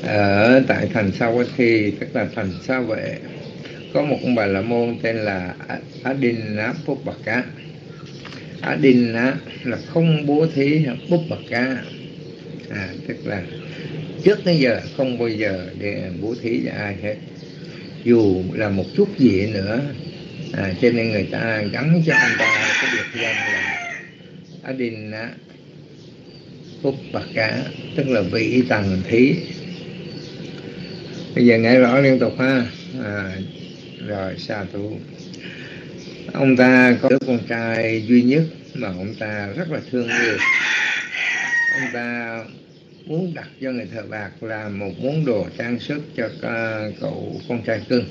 Ở tại thành Sawathi tức là thành Sa Vệ có một ông bà la môn tên là Adinna Pubbaka Adinna là không bố thí Pubbaka à, tức là trước tới giờ không bao giờ để bố thí cho ai hết. Dù là một chút gì nữa à, cho nên người ta gắn cho anh ta cái biệt danh là adina Phúc Bạc Cá tức là vị tần thí. Bây giờ nghe rõ liên tục ha. À, rồi xa tu ông ta có đứa con trai duy nhất mà ông ta rất là thương yêu. Ông ta muốn đặt cho người thợ bạc là một món đồ trang sức cho à, cậu con trai cưng.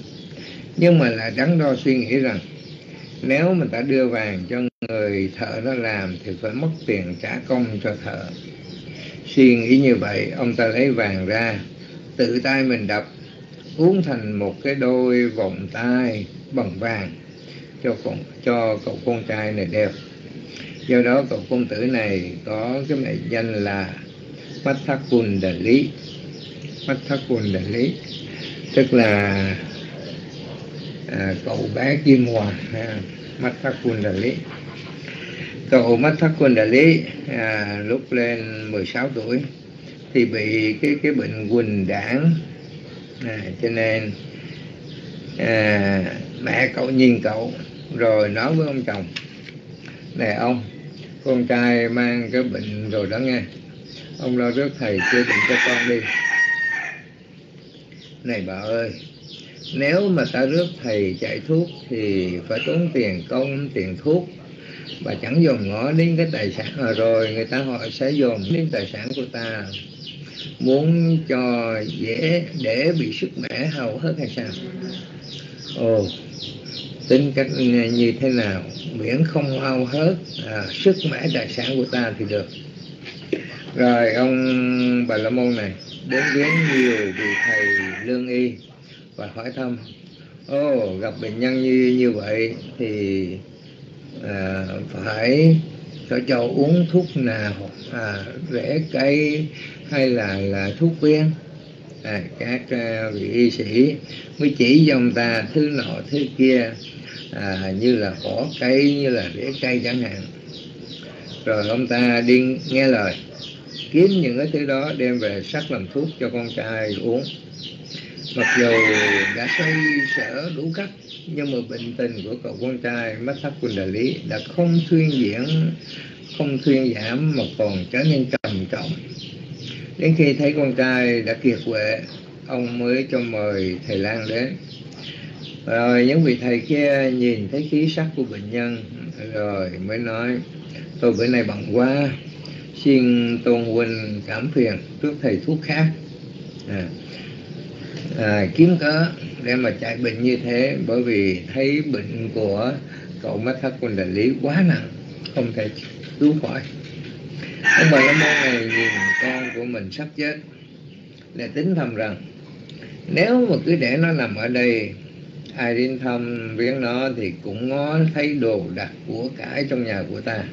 Nhưng mà lại đắn đo suy nghĩ rằng, nếu mình ta đưa vàng cho người thợ đó làm thì phải mất tiền trả công cho thợ. Suy nghĩ như vậy, ông ta lấy vàng ra, tự tay mình đập uống thành một cái đôi vòng tay bằng vàng cho con cho cậu con trai này đeo. Do đó cậu công tử này có cái mệnh danh là mắt thác mắt tức là à, cậu bé kim hoàng à, mắt cậu mắt à, lúc lên 16 tuổi thì bị cái cái bệnh quỳnh đảng à, cho nên à, mẹ cậu nhìn cậu rồi nói với ông chồng này ông con trai mang cái bệnh rồi đó nghe ông lo rước thầy chưa định cho con đi. Này bà ơi nếu mà ta rước thầy chạy thuốc thì phải tốn tiền công tiền thuốc. Bà chẳng dồn ngó đến cái tài sản à, rồi người ta họ sẽ dồn đến tài sản của ta. Muốn cho dễ để bị sức mẻ hầu hết hay sao? Ồ tính cách như thế nào? Miễn không hao hết à, sức mẻ tài sản của ta thì được rồi ông bà la môn này đến viếng nhiều vị thầy lương y và hỏi thăm. Ô oh, gặp bệnh nhân như như vậy thì à, phải cho cho uống thuốc nào? À, rễ cây hay là là thuốc viên? À, các à, vị y sĩ mới chỉ cho ông ta thứ nọ thứ kia à, như là cỏ cây như là rễ cây chẳng hạn. Rồi ông ta đi nghe lời kiếm những cái thứ đó, đem về sắc làm thuốc cho con trai uống. Mặc dù đã xoay sở đủ cách, nhưng mà bệnh tình của cậu con trai mắt thấp quân đại lý đã không thuyên diễn, không thuyên giảm mà còn trở nên trầm trọng. Đến khi thấy con trai đã kiệt quệ, ông mới cho mời thầy lang đến. Rồi những vị thầy kia nhìn thấy khí sắc của bệnh nhân, rồi mới nói, tôi bữa nay bận quá xin tôn huynh cảm phiền trước thầy thuốc khác. À, à, kiếm cớ để mà chạy bệnh như thế bởi vì thấy bệnh của cậu mắt thất quân đại lý quá nặng không thể cứu khỏi. Ông bà la môn này nhìn con của mình sắp chết để tính thầm rằng nếu mà cứ để nó nằm ở đây ai đến thăm viếng nó thì cũng ngó thấy đồ đạc của cải trong nhà của ta.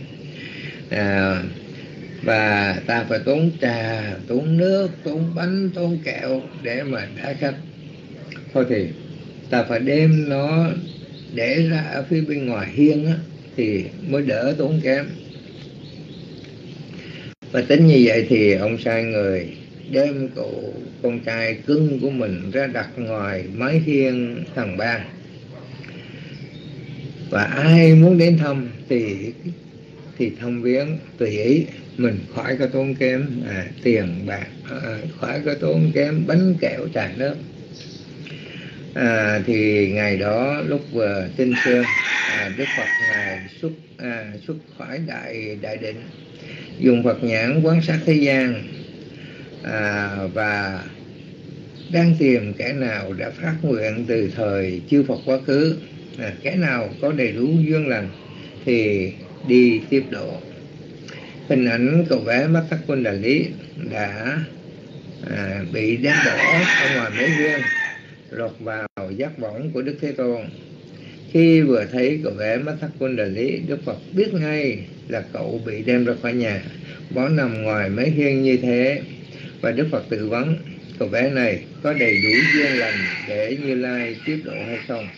À, và ta phải tốn trà tốn nước tốn bánh tốn kẹo để mà đá khách. Thôi thì ta phải đem nó để ra ở phía bên ngoài hiên á, thì mới đỡ tốn kém. Và tính như vậy thì ông sai người đem cậu con trai cưng của mình ra đặt ngoài mái hiên thằng ba. Và ai muốn đến thăm thì thì thăm viếng tùy ý mình khỏi có tốn kém à, tiền bạc à, khỏi có tốn kém bánh kẹo trà nước à, thì ngày đó lúc vừa tinh sương à, đức phật ngài xuất à, xuất khỏi đại đại định dùng phật nhãn quan sát thế gian à, và đang tìm kẻ nào đã phát nguyện từ thời chư Phật quá khứ. À, kẻ nào có đầy đủ duyên lành thì đi tiếp độ hình ảnh cậu bé mắt tắc quân đà lý đã à, bị đánh bỏ ở ngoài mấy duyên lọt vào giác võng của đức thế tôn. Khi vừa thấy cậu bé mắt thắt quân đà lý đức phật biết ngay là cậu bị đem ra khỏi nhà bỏ nằm ngoài mấy hiên như thế. Và đức phật tự vấn cậu bé này có đầy đủ duyên lành để như lai tiếp độ hay không?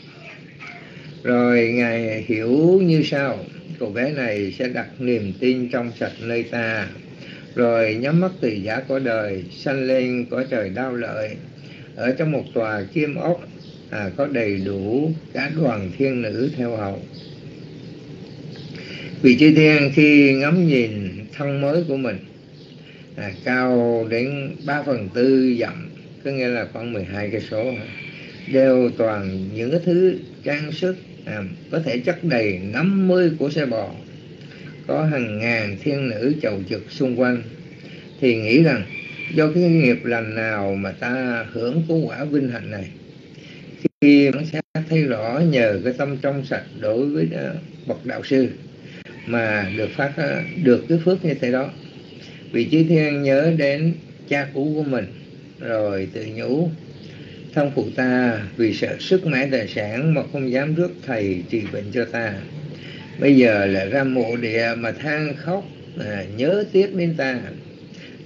Rồi ngài hiểu như sau cậu bé này sẽ đặt niềm tin trong sạch nơi ta. Rồi nhắm mắt từ giả của đời sanh lên cõi trời đau lợi. Ở trong một tòa kim ốc à, có đầy đủ cả đoàn thiên nữ theo hầu vị chư thiên khi ngắm nhìn thân mới của mình à, cao đến 3 phần tư dặm có nghĩa là khoảng 12 cây số đều toàn những cái thứ trang sức à, có thể chất đầy 50 của xe bò có hàng ngàn thiên nữ chầu trực xung quanh. Thì nghĩ rằng do cái nghiệp lành nào mà ta hưởng của quả vinh hạnh này khi quan sát thấy rõ nhờ cái tâm trong sạch đối với ờ, bậc đạo sư mà được phát ờ, được cái phước như thế đó. Vị trí thiên nhớ đến cha cũ của mình rồi tự nhủ thân phụ ta vì sợ sức mãi tài sản mà không dám rước thầy trị bệnh cho ta. Bây giờ lại ra mộ địa mà than khóc à, nhớ tiếc đến ta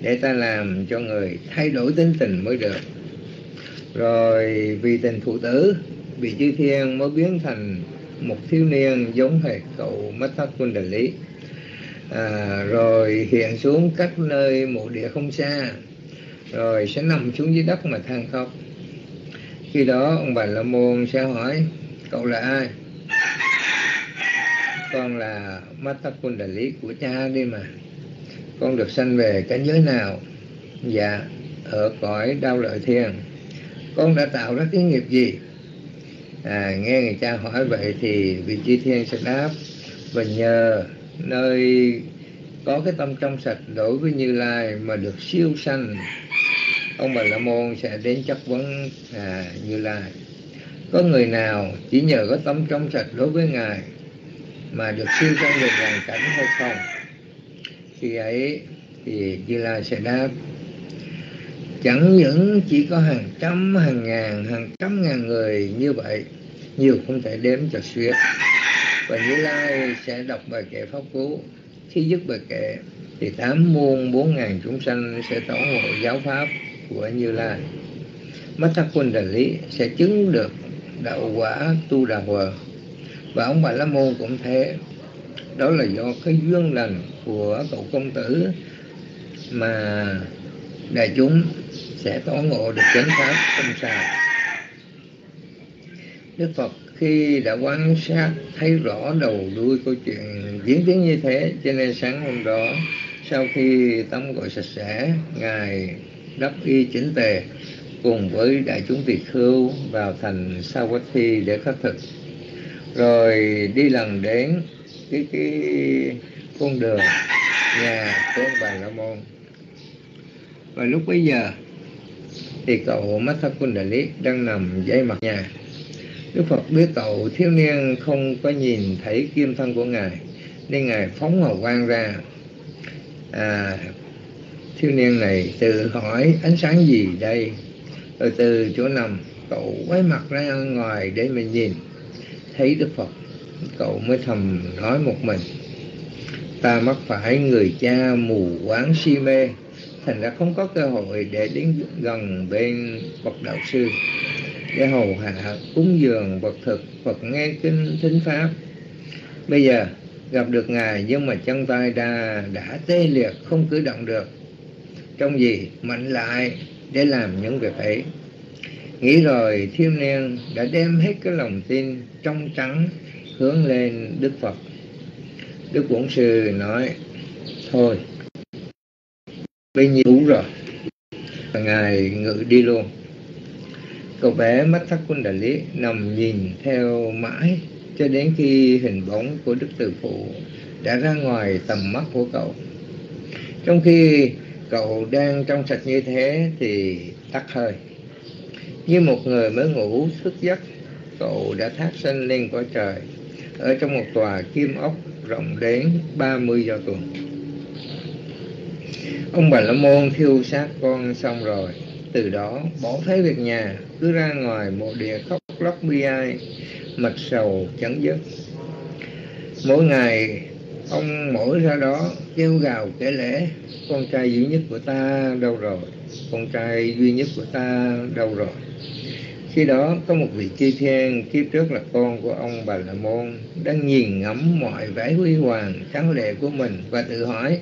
để ta làm cho người thay đổi tính tình mới được. Rồi vì tình phụ tử vị chư thiên mới biến thành một thiếu niên giống hệt cậu mất thất quân đại lý. À, rồi hiện xuống cách nơi mộ địa không xa. Rồi sẽ nằm xuống dưới đất mà than khóc khi đó ông bà la môn sẽ hỏi cậu là ai? Con là mắt kundali quân đại lý của cha đi mà. Con được sanh về cảnh giới nào? Dạ ở cõi đau lợi thiên. Con đã tạo ra cái nghiệp gì? À, nghe người cha hỏi vậy thì vị chi thiên sẽ đáp và nhờ nơi có cái tâm trong sạch đối với như lai mà được siêu sanh ông bà la môn sẽ đến chất vấn à, như lai. Có người nào chỉ nhờ có tấm trong sạch đối với ngài mà được siêu sanh được hoàn cảnh hay không? Khi ấy thì như lai sẽ đáp chẳng những chỉ có hàng trăm hàng ngàn hàng trăm ngàn người như vậy nhiều không thể đếm cho xuyết và như lai sẽ đọc bài kệ pháp cú. Khi dứt bài kệ thì tám muôn bốn ngàn chúng sanh sẽ tổ hộ giáo pháp của như lai. Mắt thắc quân đại lý sẽ chứng được đạo quả tu đà hòa và ông bà la môn cũng thế. Đó là do cái duyên lành của cậu công tử mà đại chúng sẽ tỏ ngộ được chánh pháp không sao đức phật khi đã quan sát, thấy rõ đầu đuôi câu chuyện diễn tiến như thế, cho nên sáng hôm đó, sau khi tắm gội sạch sẽ, ngài đắp y chính tề cùng với đại chúng tỳ khưu vào thành Sawathi để khất thực. Rồi đi lần đến cái cái con đường nhà của ông bà la môn. Và lúc bấy giờ thì cậu Matha Kundali đang nằm dây mặt nhà. Đức Phật biết cậu thiếu niên không có nhìn thấy kim thân của Ngài nên Ngài phóng hào quang ra à, thiếu niên này tự hỏi, ánh sáng gì đây? Rồi từ chỗ nằm, cậu quay mặt ra ngoài để mình nhìn. Thấy Đức Phật, cậu mới thầm nói một mình. Ta mắc phải người cha mù quáng si mê, thành ra không có cơ hội để đến gần bên bậc đạo sư. Để hầu hạ, cúng dường vật thực, Phật nghe kinh thính pháp. Bây giờ gặp được ngài nhưng mà chân tay đã đã tê liệt, không cử động được trong gì mạnh lại để làm những việc ấy. Nghĩ rồi thiếu niên đã đem hết cái lòng tin trong trắng hướng lên đức phật. Đức bổn sư nói, thôi bây nhiêu đủ rồi. Và ngài ngự đi luôn. Cậu bé mắt thắt quân đại lý nằm nhìn theo mãi cho đến khi hình bóng của đức từ phụ đã ra ngoài tầm mắt của cậu. Trong khi cậu đang trong sạch như thế thì tắt hơi. Như một người mới ngủ thức giấc, cậu đã thác sinh lên cõi trời. Ở trong một tòa kim ốc rộng đến 30 giờ tuần. Ông bà la môn thiêu xác con xong rồi. Từ đó, bỏ thấy việc nhà, cứ ra ngoài mộ địa khóc lóc bi ai, mặt sầu chẳng dứt mỗi ngày ông mỗi ra đó, kêu gào kể lễ con trai duy nhất của ta đâu rồi? Con trai duy nhất của ta đâu rồi? Khi đó có một vị chư thiên kiếp trước là con của ông bà la môn, đang nhìn ngắm mọi vẻ huy hoàng tráng lệ của mình và tự hỏi,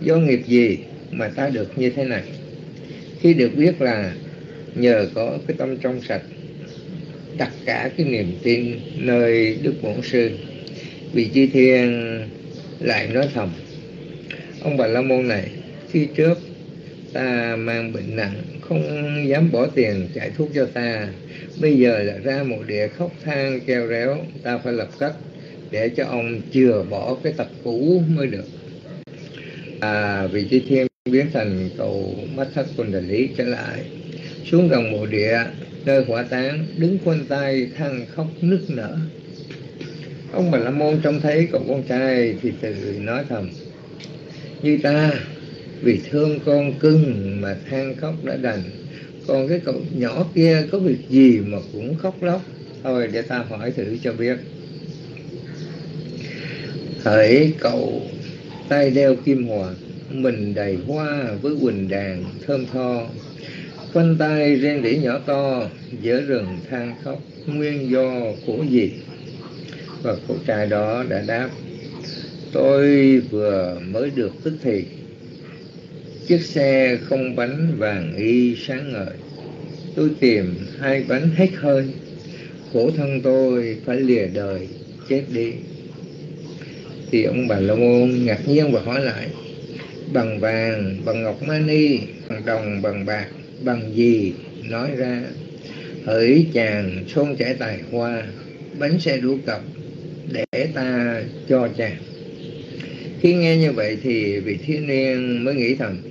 do nghiệp gì mà ta được như thế này? Khi được biết là nhờ có cái tâm trong sạch tất cả cái niềm tin nơi đức bổn sư, vị chi thiên lại nói thầm, ông bà la môn này, khi trước ta mang bệnh nặng, không dám bỏ tiền chạy thuốc cho ta. Bây giờ là ra một địa khóc than keo réo, ta phải lập cách để cho ông chừa bỏ cái tật cũ mới được. À vị trí thiên biến thành cầu mắt thất quân đại lý trở lại, xuống gần mộ địa, nơi hỏa táng, đứng khoanh tay than khóc nức nở ông bà la môn trông thấy cậu con trai thì tự nói thầm, như ta, vì thương con cưng mà than khóc đã đành. Còn cái cậu nhỏ kia có việc gì mà cũng khóc lóc? Thôi để ta hỏi thử cho biết. Hỡi cậu, tay đeo kim hòa, mình đầy hoa với quỳnh đàn thơm tho. Quanh tay rên rỉ nhỏ to giữa rừng than khóc. Nguyên do của gì và cậu trai đó đã đáp, tôi vừa mới được tức thì. Chiếc xe không bánh vàng y sáng ngời. Tôi tìm hai bánh hết hơi. Khổ thân tôi phải lìa đời, chết đi. Thì ông bà la môn ngạc nhiên và hỏi lại, bằng vàng, bằng ngọc mani, bằng đồng, bằng bạc, bằng gì? Nói ra, hỡi chàng, xôn chảy tài hoa, bánh xe đũa cặp để ta cho cha. khi nghe như vậy thì vị thiếu niên mới nghĩ thầm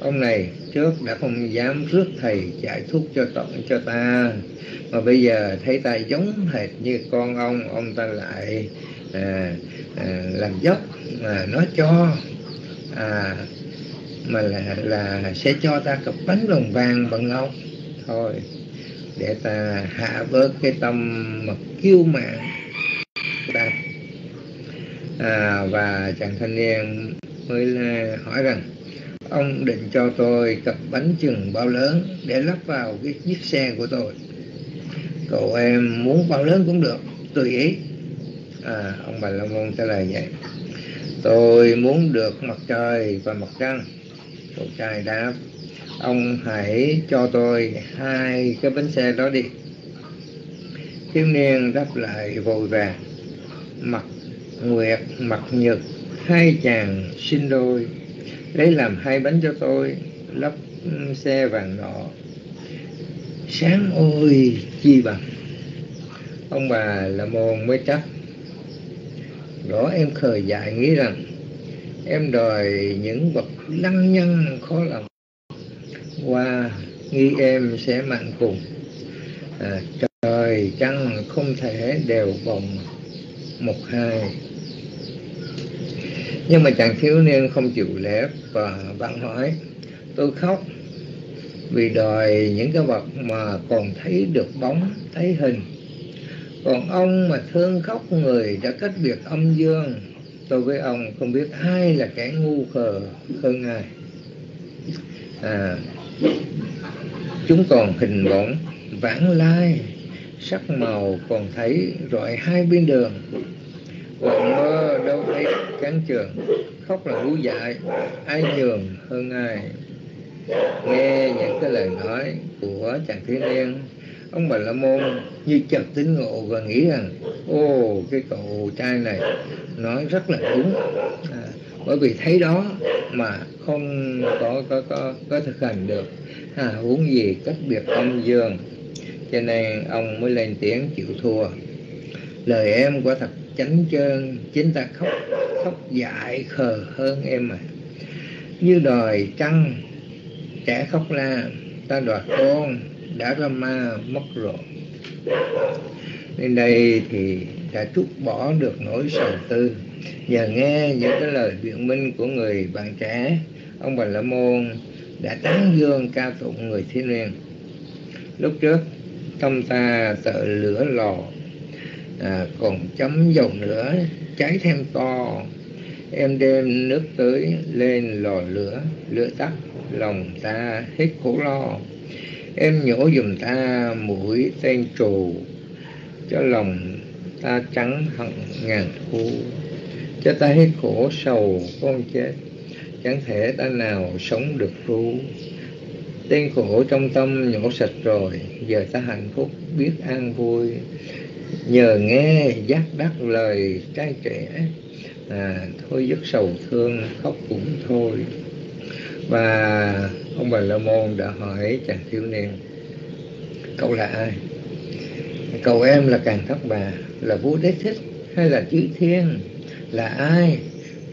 ông này trước đã không dám rước thầy giải thuốc cho tận cho ta mà bây giờ thấy ta giống hệt như con ông ông ta lại à, à, làm dốc mà nói cho à, mà là, là sẽ cho ta cặp bánh lòng vàng bằng ông thôi để ta hạ bớt cái tâm mà kiêu mạn à, và chàng thanh niên mới hỏi rằng ông định cho tôi cặp bánh chừng bao lớn để lắp vào cái chiếc xe của tôi. Cậu em muốn bao lớn cũng được tùy ý. À, ông bà la môn trả lời vậy tôi muốn được mặt trời và mặt trăng. Cậu trai đáp ông hãy cho tôi hai cái bánh xe đó đi. Thiếu niên đáp lại vội vàng mặt nguyệt mặt nhật hai chàng sinh đôi. Lấy làm hai bánh cho tôi lắp xe vàng nọ. Sáng ôi chi bằng. Ông bà là môn mới chắc. Đó em khờ dại nghĩ rằng em đòi những bậc lăng nhân khó lòng. Qua nghi em sẽ mạng cùng à, trời trăng không thể đều vòng một hai nhưng mà chàng thiếu niên không chịu lép và bạn hỏi tôi khóc vì đòi những cái vật mà còn thấy được bóng thấy hình. Còn ông mà thương khóc người đã cách biệt âm dương. Tôi với ông không biết ai là kẻ ngu khờ hơn ai à, chúng còn hình bóng vãng lai sắc màu còn thấy rọi hai bên đường còn mơ đâu thấy cán trường khóc là hú dại ai nhường hơn ai. Nghe những cái lời nói của chàng thiếu niên ông bà la môn như chợt tính ngộ và nghĩ rằng ô cái cậu trai này nói rất là đúng. À, bởi vì thấy đó mà không có có có có thực hành được. À, huống gì cách biệt âm dương cho nên ông mới lên tiếng chịu thua. Lời em quả thật chánh trơn, chính ta khóc khóc dại khờ hơn em mà như đòi trăng trẻ khóc la ta đoạt con, đã ra ma, mất rồi. Nên đây thì đã trút bỏ được nỗi sầu tư. Nhờ nghe những cái lời biện minh của người bạn trẻ, ông bà la môn đã tán dương ca tụng người thiên liên. Lúc trước tâm ta sợ lửa lò à, còn chấm dầu nữa cháy thêm to. Em đem nước tới lên lò lửa lửa tắt lòng ta hết khổ lo. Em nhổ dùm ta mũi tên trù cho lòng ta trắng hận ngàn thu cho ta hết khổ sầu con chết chẳng thể ta nào sống được ru. Tên khổ trong tâm nhổ sạch rồi giờ ta hạnh phúc biết an vui nhờ nghe giác đắc lời trai trẻ à, thôi dứt sầu thương khóc cũng thôi. Và ông bà la môn đã hỏi chàng thiếu niên cậu là ai? Cậu em là càng thất bà là vua đế thích hay là chữ thiên? Là ai?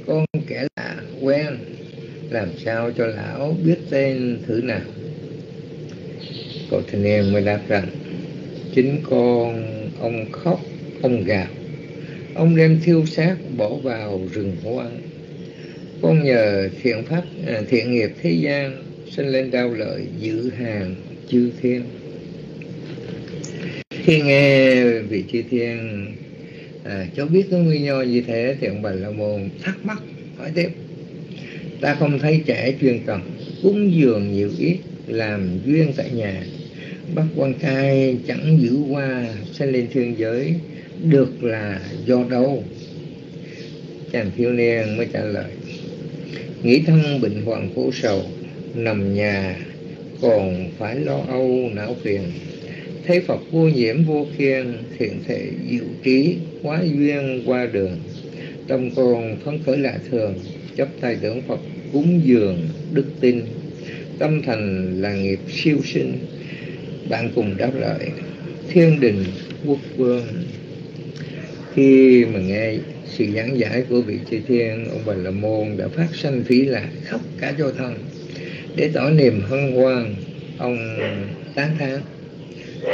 Con kẻ lạ quen. Làm sao cho lão biết tên thử nào? Cậu thanh niên mới đáp rằng chính con ông khóc ông gào. Ông đem thiêu xác bỏ vào rừng hoang con nhờ thiện pháp à, thiện nghiệp thế gian sinh lên đau lợi giữ hàng chư thiên. Khi nghe vị chư thiên à, cho biết cái nguyên do như thế thì ông bà la môn thắc mắc hỏi tiếp. Ta không thấy trẻ chuyên cần cúng dường nhiều ít làm duyên tại nhà bắt quan cai chẳng giữ qua sẽ lên thiên giới, được là do đâu? Chàng thiếu niên mới trả lời, nghĩ thân bệnh hoạn khổ sầu, nằm nhà, còn phải lo âu não phiền. Thấy phật vô nhiễm vô khiên, thiện thể diệu trí hóa duyên qua đường. Tâm con phấn khởi lạ thường chấp tay tưởng phật cúng dường đức tin. Tâm thành là nghiệp siêu sinh bạn cùng đáp lại thiên đình, quốc vương. Khi mà nghe sự giảng giải của vị chư thiên, ông bà la môn đã phát sanh phí lạc khóc cả cho thân để tỏ niềm hân hoan, ông tán thán,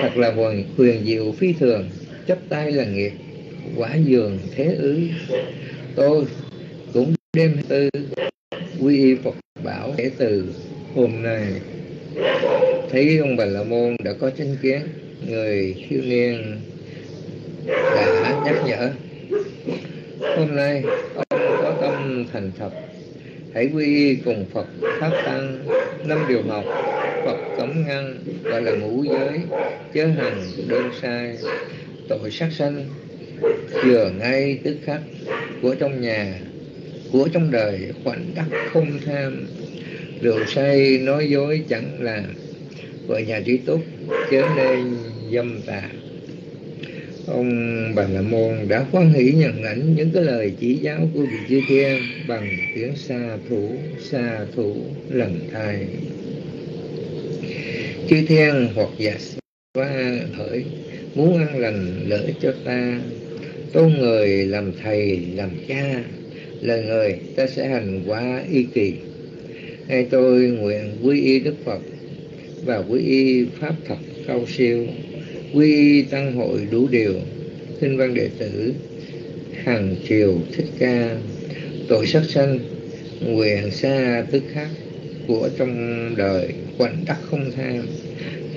thật là vần quyền diệu phi thường chấp tay là nghiệp, quả dường thế ứ tôi cũng đem tư quy y phật bảo kể từ hôm nay thấy ông bà la môn đã có chánh kiến, người thiếu niên đã nhắc nhở, hôm nay ông có tâm thành thật hãy quy y cùng phật pháp tăng, năm điều học, phật cấm ngăn gọi là ngũ giới, chớ hành đơn sai, tội sát sanh vừa ngay tức khắc của trong nhà, của trong đời, khoảnh đắc không tham đường say nói dối chẳng làm vợ nhà trí túc chớ nên dâm tà. Ông bà la môn đã hoan hỷ nhận ảnh những cái lời chỉ giáo của vị chư thiên bằng tiếng xa thủ xa thủ lần thai. Chư thiên hoặc giả qua hỡi, muốn ăn lành lợi cho ta. Tôn người làm thầy, làm cha lời người ta sẽ hành quá y kỳ ngay tôi nguyện quy y đức phật và quy y pháp thật cao siêu, quy y tăng hội đủ điều, kinh văn đệ tử, hàng triều thích ca, tội sát sanh, nguyện xa tức khắc của trong đời quạnh đắc không tham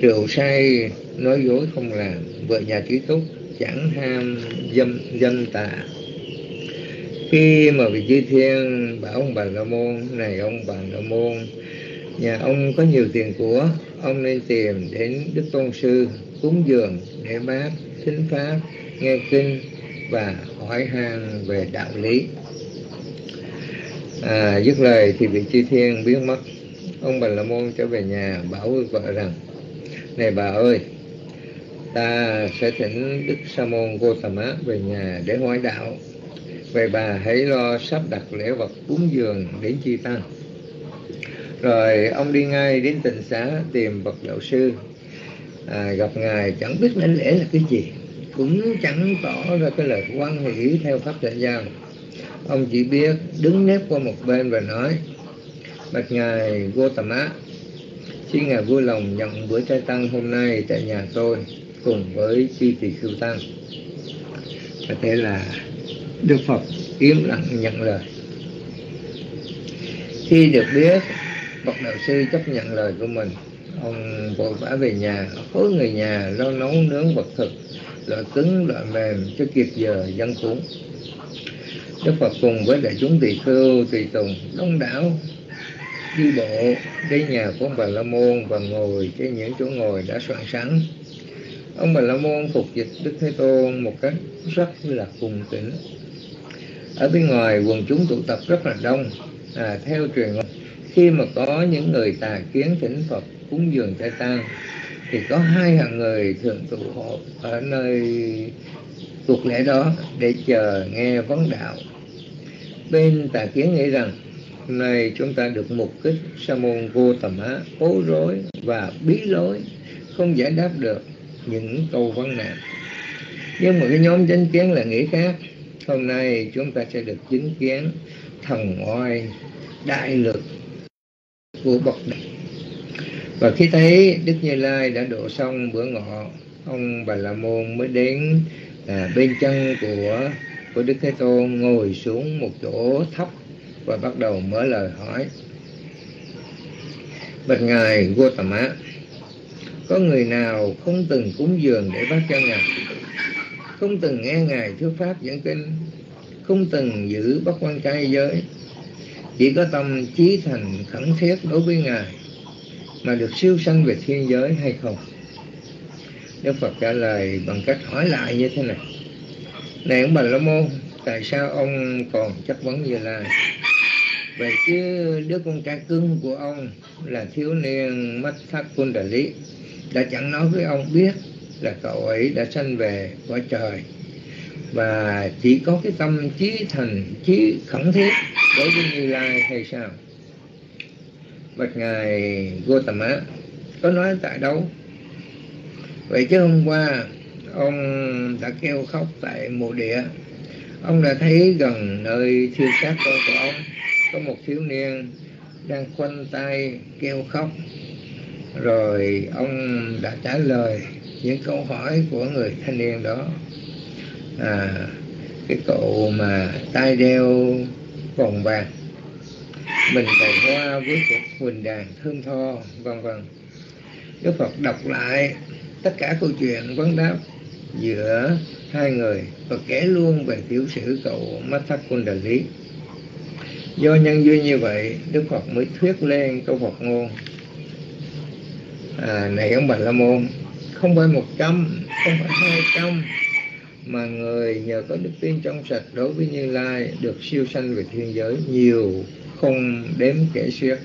rượu say nói dối không làm, vợ nhà trí túc chẳng ham dâm dâm tà khi mà vị chư thiên bảo ông bà la môn này ông bà la môn nhà ông có nhiều tiền của ông nên tìm đến đức tôn sư cúng dường để bác thính pháp nghe kinh và hỏi han về đạo lý. À, dứt lời thì vị chư thiên biến mất. Ông bà la môn trở về nhà bảo với vợ rằng này bà ơi ta sẽ thỉnh đức sa môn gotama về nhà để hỏi đạo vậy bà hãy lo sắp đặt lễ vật cúng dường đến chi tăng. Rồi ông đi ngay đến tịnh xá tìm bậc đạo sư. À, gặp ngài chẳng biết nên lễ là cái gì cũng chẳng tỏ ra cái lời quan hỷ theo pháp tại giao ông chỉ biết đứng nép qua một bên và nói bạch ngài Gotama xin ngài vui lòng nhận bữa trai tăng hôm nay tại nhà tôi cùng với chi tỳ khưu tăng. Và thế là đức phật kiếm lặng nhận lời. Khi được biết, bậc đạo sư chấp nhận lời của mình, ông vội vã về nhà, hối người nhà lo nấu nướng vật thực loại cứng loại mềm cho kịp giờ dân cúng. Đức phật cùng với đại chúng tỳ khưu tùy tùng, đông đảo, đi bộ đến nhà của ông bà la môn và ngồi trên những chỗ ngồi đã soạn sẵn. Ông bà la môn phục dịch đức thế tôn một cách rất là cùng tĩnh ở bên ngoài quần chúng tụ tập rất là đông. À, theo truyền ngôn khi mà có những người tà kiến thỉnh phật cúng dường trai tăng thì có hai hạng người thường tụ họp ở nơi cuộc lễ đó để chờ nghe vấn đạo. Bên tà kiến nghĩ rằng hôm nay chúng ta được mục kích sa môn vô tầm á bối rối và bí lối không giải đáp được những câu vấn nạn. Nhưng mà cái nhóm chánh kiến là nghĩ khác hôm nay chúng ta sẽ được chứng kiến thần oai đại lực của bậc đại và khi thấy đức như lai đã độ xong bữa ngọ ông bà la môn mới đến à, bên chân của của đức thế tôn ngồi xuống một chỗ thấp và bắt đầu mở lời hỏi. Bạch ngài Gautama có người nào không từng cúng dường để bác cho ngài không từng nghe ngài thuyết pháp giảng kinh. Không từng giữ bất quan trai giới. Chỉ có tâm trí thành khẩn thiết đối với ngài mà được siêu sanh về thiên giới hay không? Đức phật trả lời bằng cách hỏi lại như thế này. Này ông bà la môn, tại sao ông còn chất vấn như là vậy chứ đứa con trai cưng của ông là thiếu niên mất thắt quân đại lý, đã chẳng nói với ông biết là cậu ấy đã sanh về cõi trời. Và chỉ có cái tâm trí thành, trí khẩn thiết đối với như lai hay sao? Bạch ngài Gotama có nói tại đâu? Vậy chứ hôm qua ông đã kêu khóc tại mộ địa. Ông đã thấy gần nơi thiêu xác con của ông có một thiếu niên đang khoanh tay kêu khóc. Rồi ông đã trả lời những câu hỏi của người thanh niên đó à, cái cậu mà tay đeo vòng vàng mình cầu hoa với cuộc huỳnh đàn thơm tho vân vân. Đức phật đọc lại tất cả câu chuyện vấn đáp giữa hai người và kể luôn về tiểu sử cậu Mathak Kundali do nhân duyên như vậy đức phật mới thuyết lên câu phật ngôn à, này ông bà la môn không phải một trăm, không phải hai trăm, mà người nhờ có đức tin trong sạch đối với như lai được siêu sanh về thiên giới nhiều không đếm kể xiết.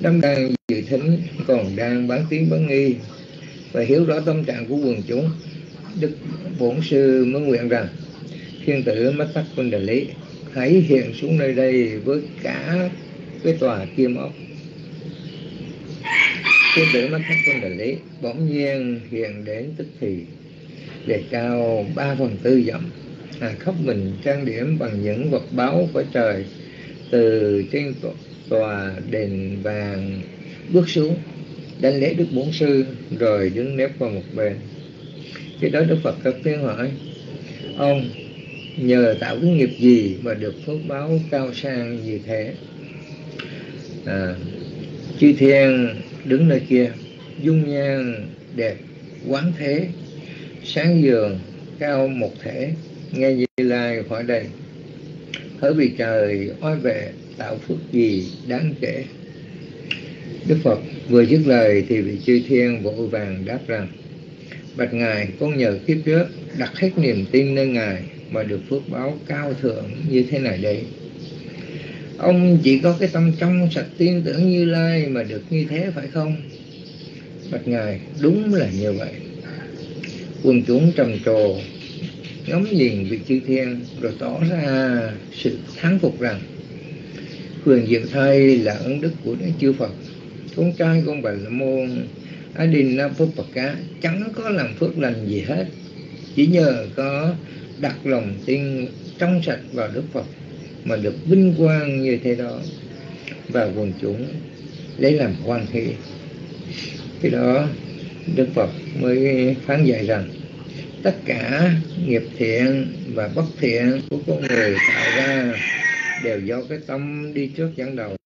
Đâm đang dự thính còn đang bán tiếng bán nghi và hiểu rõ tâm trạng của quần chúng. Đức bổn sư mới nguyện rằng, thiên tử mắt tắc quân đại lý, hãy hiện xuống nơi đây với cả cái tòa kim ốc thiên tử mắt tắc quân đại lý bỗng nhiên hiện đến tức thì. Đề cao ba phần tư dặm à, Khóc mình trang điểm bằng những vật báo của trời. Từ trên tòa đền vàng bước xuống đánh lễ đức bổn sư rồi đứng nép vào một bên. Khi đó đức phật cất tiếng hỏi ông nhờ tạo cái nghiệp gì mà được phước báo cao sang như thế? À, chư thiên đứng nơi kia, dung nhan đẹp, quán thế, sáng dường cao một thể, nghe như lai khỏi đây. Hỡi vì trời, oai vệ, tạo phước gì đáng kể? Đức phật vừa dứt lời thì vị chư thiên vội vàng đáp rằng, bạch ngài, con nhờ kiếp trước đặt hết niềm tin nơi ngài mà được phước báo cao thượng như thế này đây ông chỉ có cái tâm trong sạch tin tưởng như lai mà được như thế phải không? Bạch ngài, đúng là như vậy. Quân chúng trầm trồ, ngắm nhìn vị chư thiên rồi tỏ ra sự thắng phục rằng quyền diệu thay là ân đức của đức chư phật. Con trai con bà la môn adina cá chẳng có làm phước lành gì hết. Chỉ nhờ có đặt lòng tin trong sạch vào đức phật mà được vinh quang như thế đó và quần chúng, lấy làm hoan hỷ. Khi đó, đức phật mới phán dạy rằng, tất cả nghiệp thiện và bất thiện của con người tạo ra đều do cái tâm đi trước dẫn đầu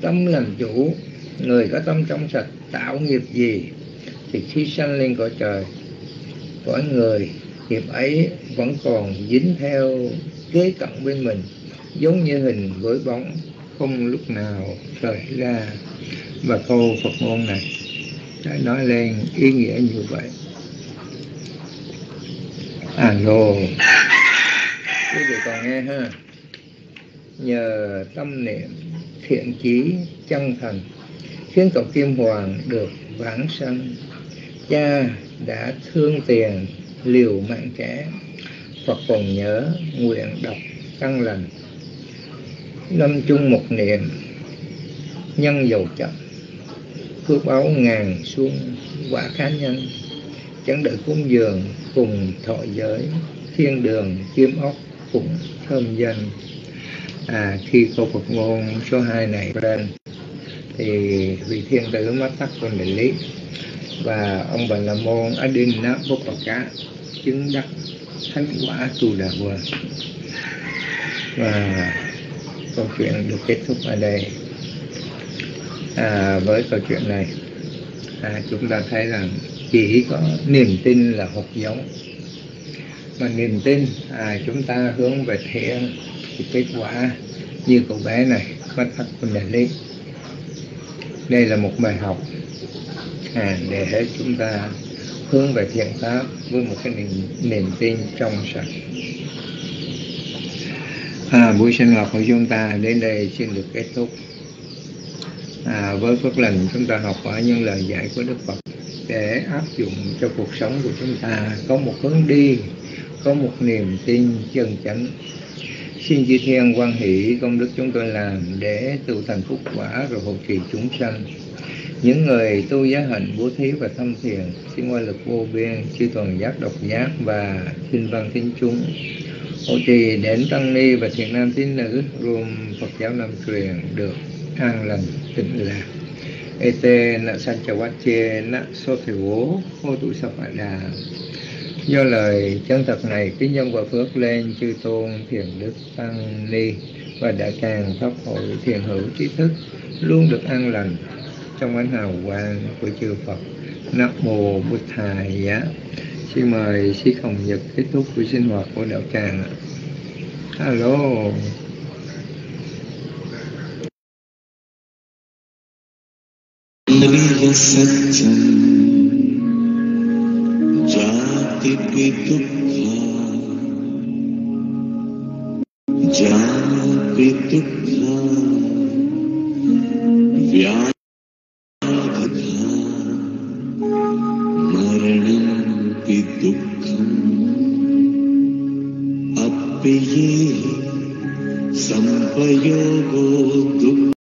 tâm làm chủ, người có tâm trong sạch, tạo nghiệp gì thì khi sanh lên cõi trời, cõi người, nghiệp ấy vẫn còn dính theo kế cận bên mình giống như hình với bóng, không lúc nào rời ra. Và câu Phật ngôn này đã nói lên ý nghĩa như vậy. Alo. Quý vị còn nghe ha? Nhờ tâm niệm thiện chí chân thành, khiến cậu kim hoàng được vãng sanh. Cha đã thương tiền, liều mạng trẻ Phật còn nhớ nguyện đọc căn lành lâm chung một niệm, nhân dầu chậm phước báo ngàn xuống quả khá nhân chẳng đợi cúng dường cùng thọ giới, thiên đường kiếm ốc cũng thơm danh. À khi câu Phật ngôn số 2 này lên, thì vị thiên tử mắt tắc con định lý. Và ông bà la môn adin bốc Bà cá chứng đắc thánh quả tu đà vườn và câu chuyện được kết thúc ở đây. À, với câu chuyện này à, chúng ta thấy rằng chỉ có niềm tin là hột giống. Mà niềm tin à, chúng ta hướng về thiện thì kết quả như cậu bé này có thật của đại lý đây là một bài học à, để chúng ta hướng về thiện pháp với một cái niềm, niềm tin trong sạch à, buổi sinh hoạt của chúng ta đến đây xin được kết thúc. À, với phước lành chúng ta học hỏi những lời dạy của đức phật để áp dụng cho cuộc sống của chúng ta. Có một hướng đi có một niềm tin chân chánh. Xin chư thiên quan hỷ công đức chúng tôi làm để tu thành phúc quả rồi hộ trì chúng sanh. Những người tu giá hạnh bố thí và thâm thiền xin ngoại lực vô biên chư toàn giác độc giác và xin văn tín chúng hộ trì đến tăng ni và thiện nam tín nữ, gồm phật giáo nam truyền được an lành, tịnh lạc. Ete na chê na so thể bố hô tụ sập đà. Do lời chân thật này kính nhân và phước lên chư tôn thiền đức tăng ni và đại càng pháp hội thiền hữu trí thức luôn được an lành trong ánh hào quang của chư Phật. Nam mô Bụt Thầy giá xin mời sĩ Hồng Nhật kết thúc buổi sinh hoạt của đạo tràng
alo. Nữ play again.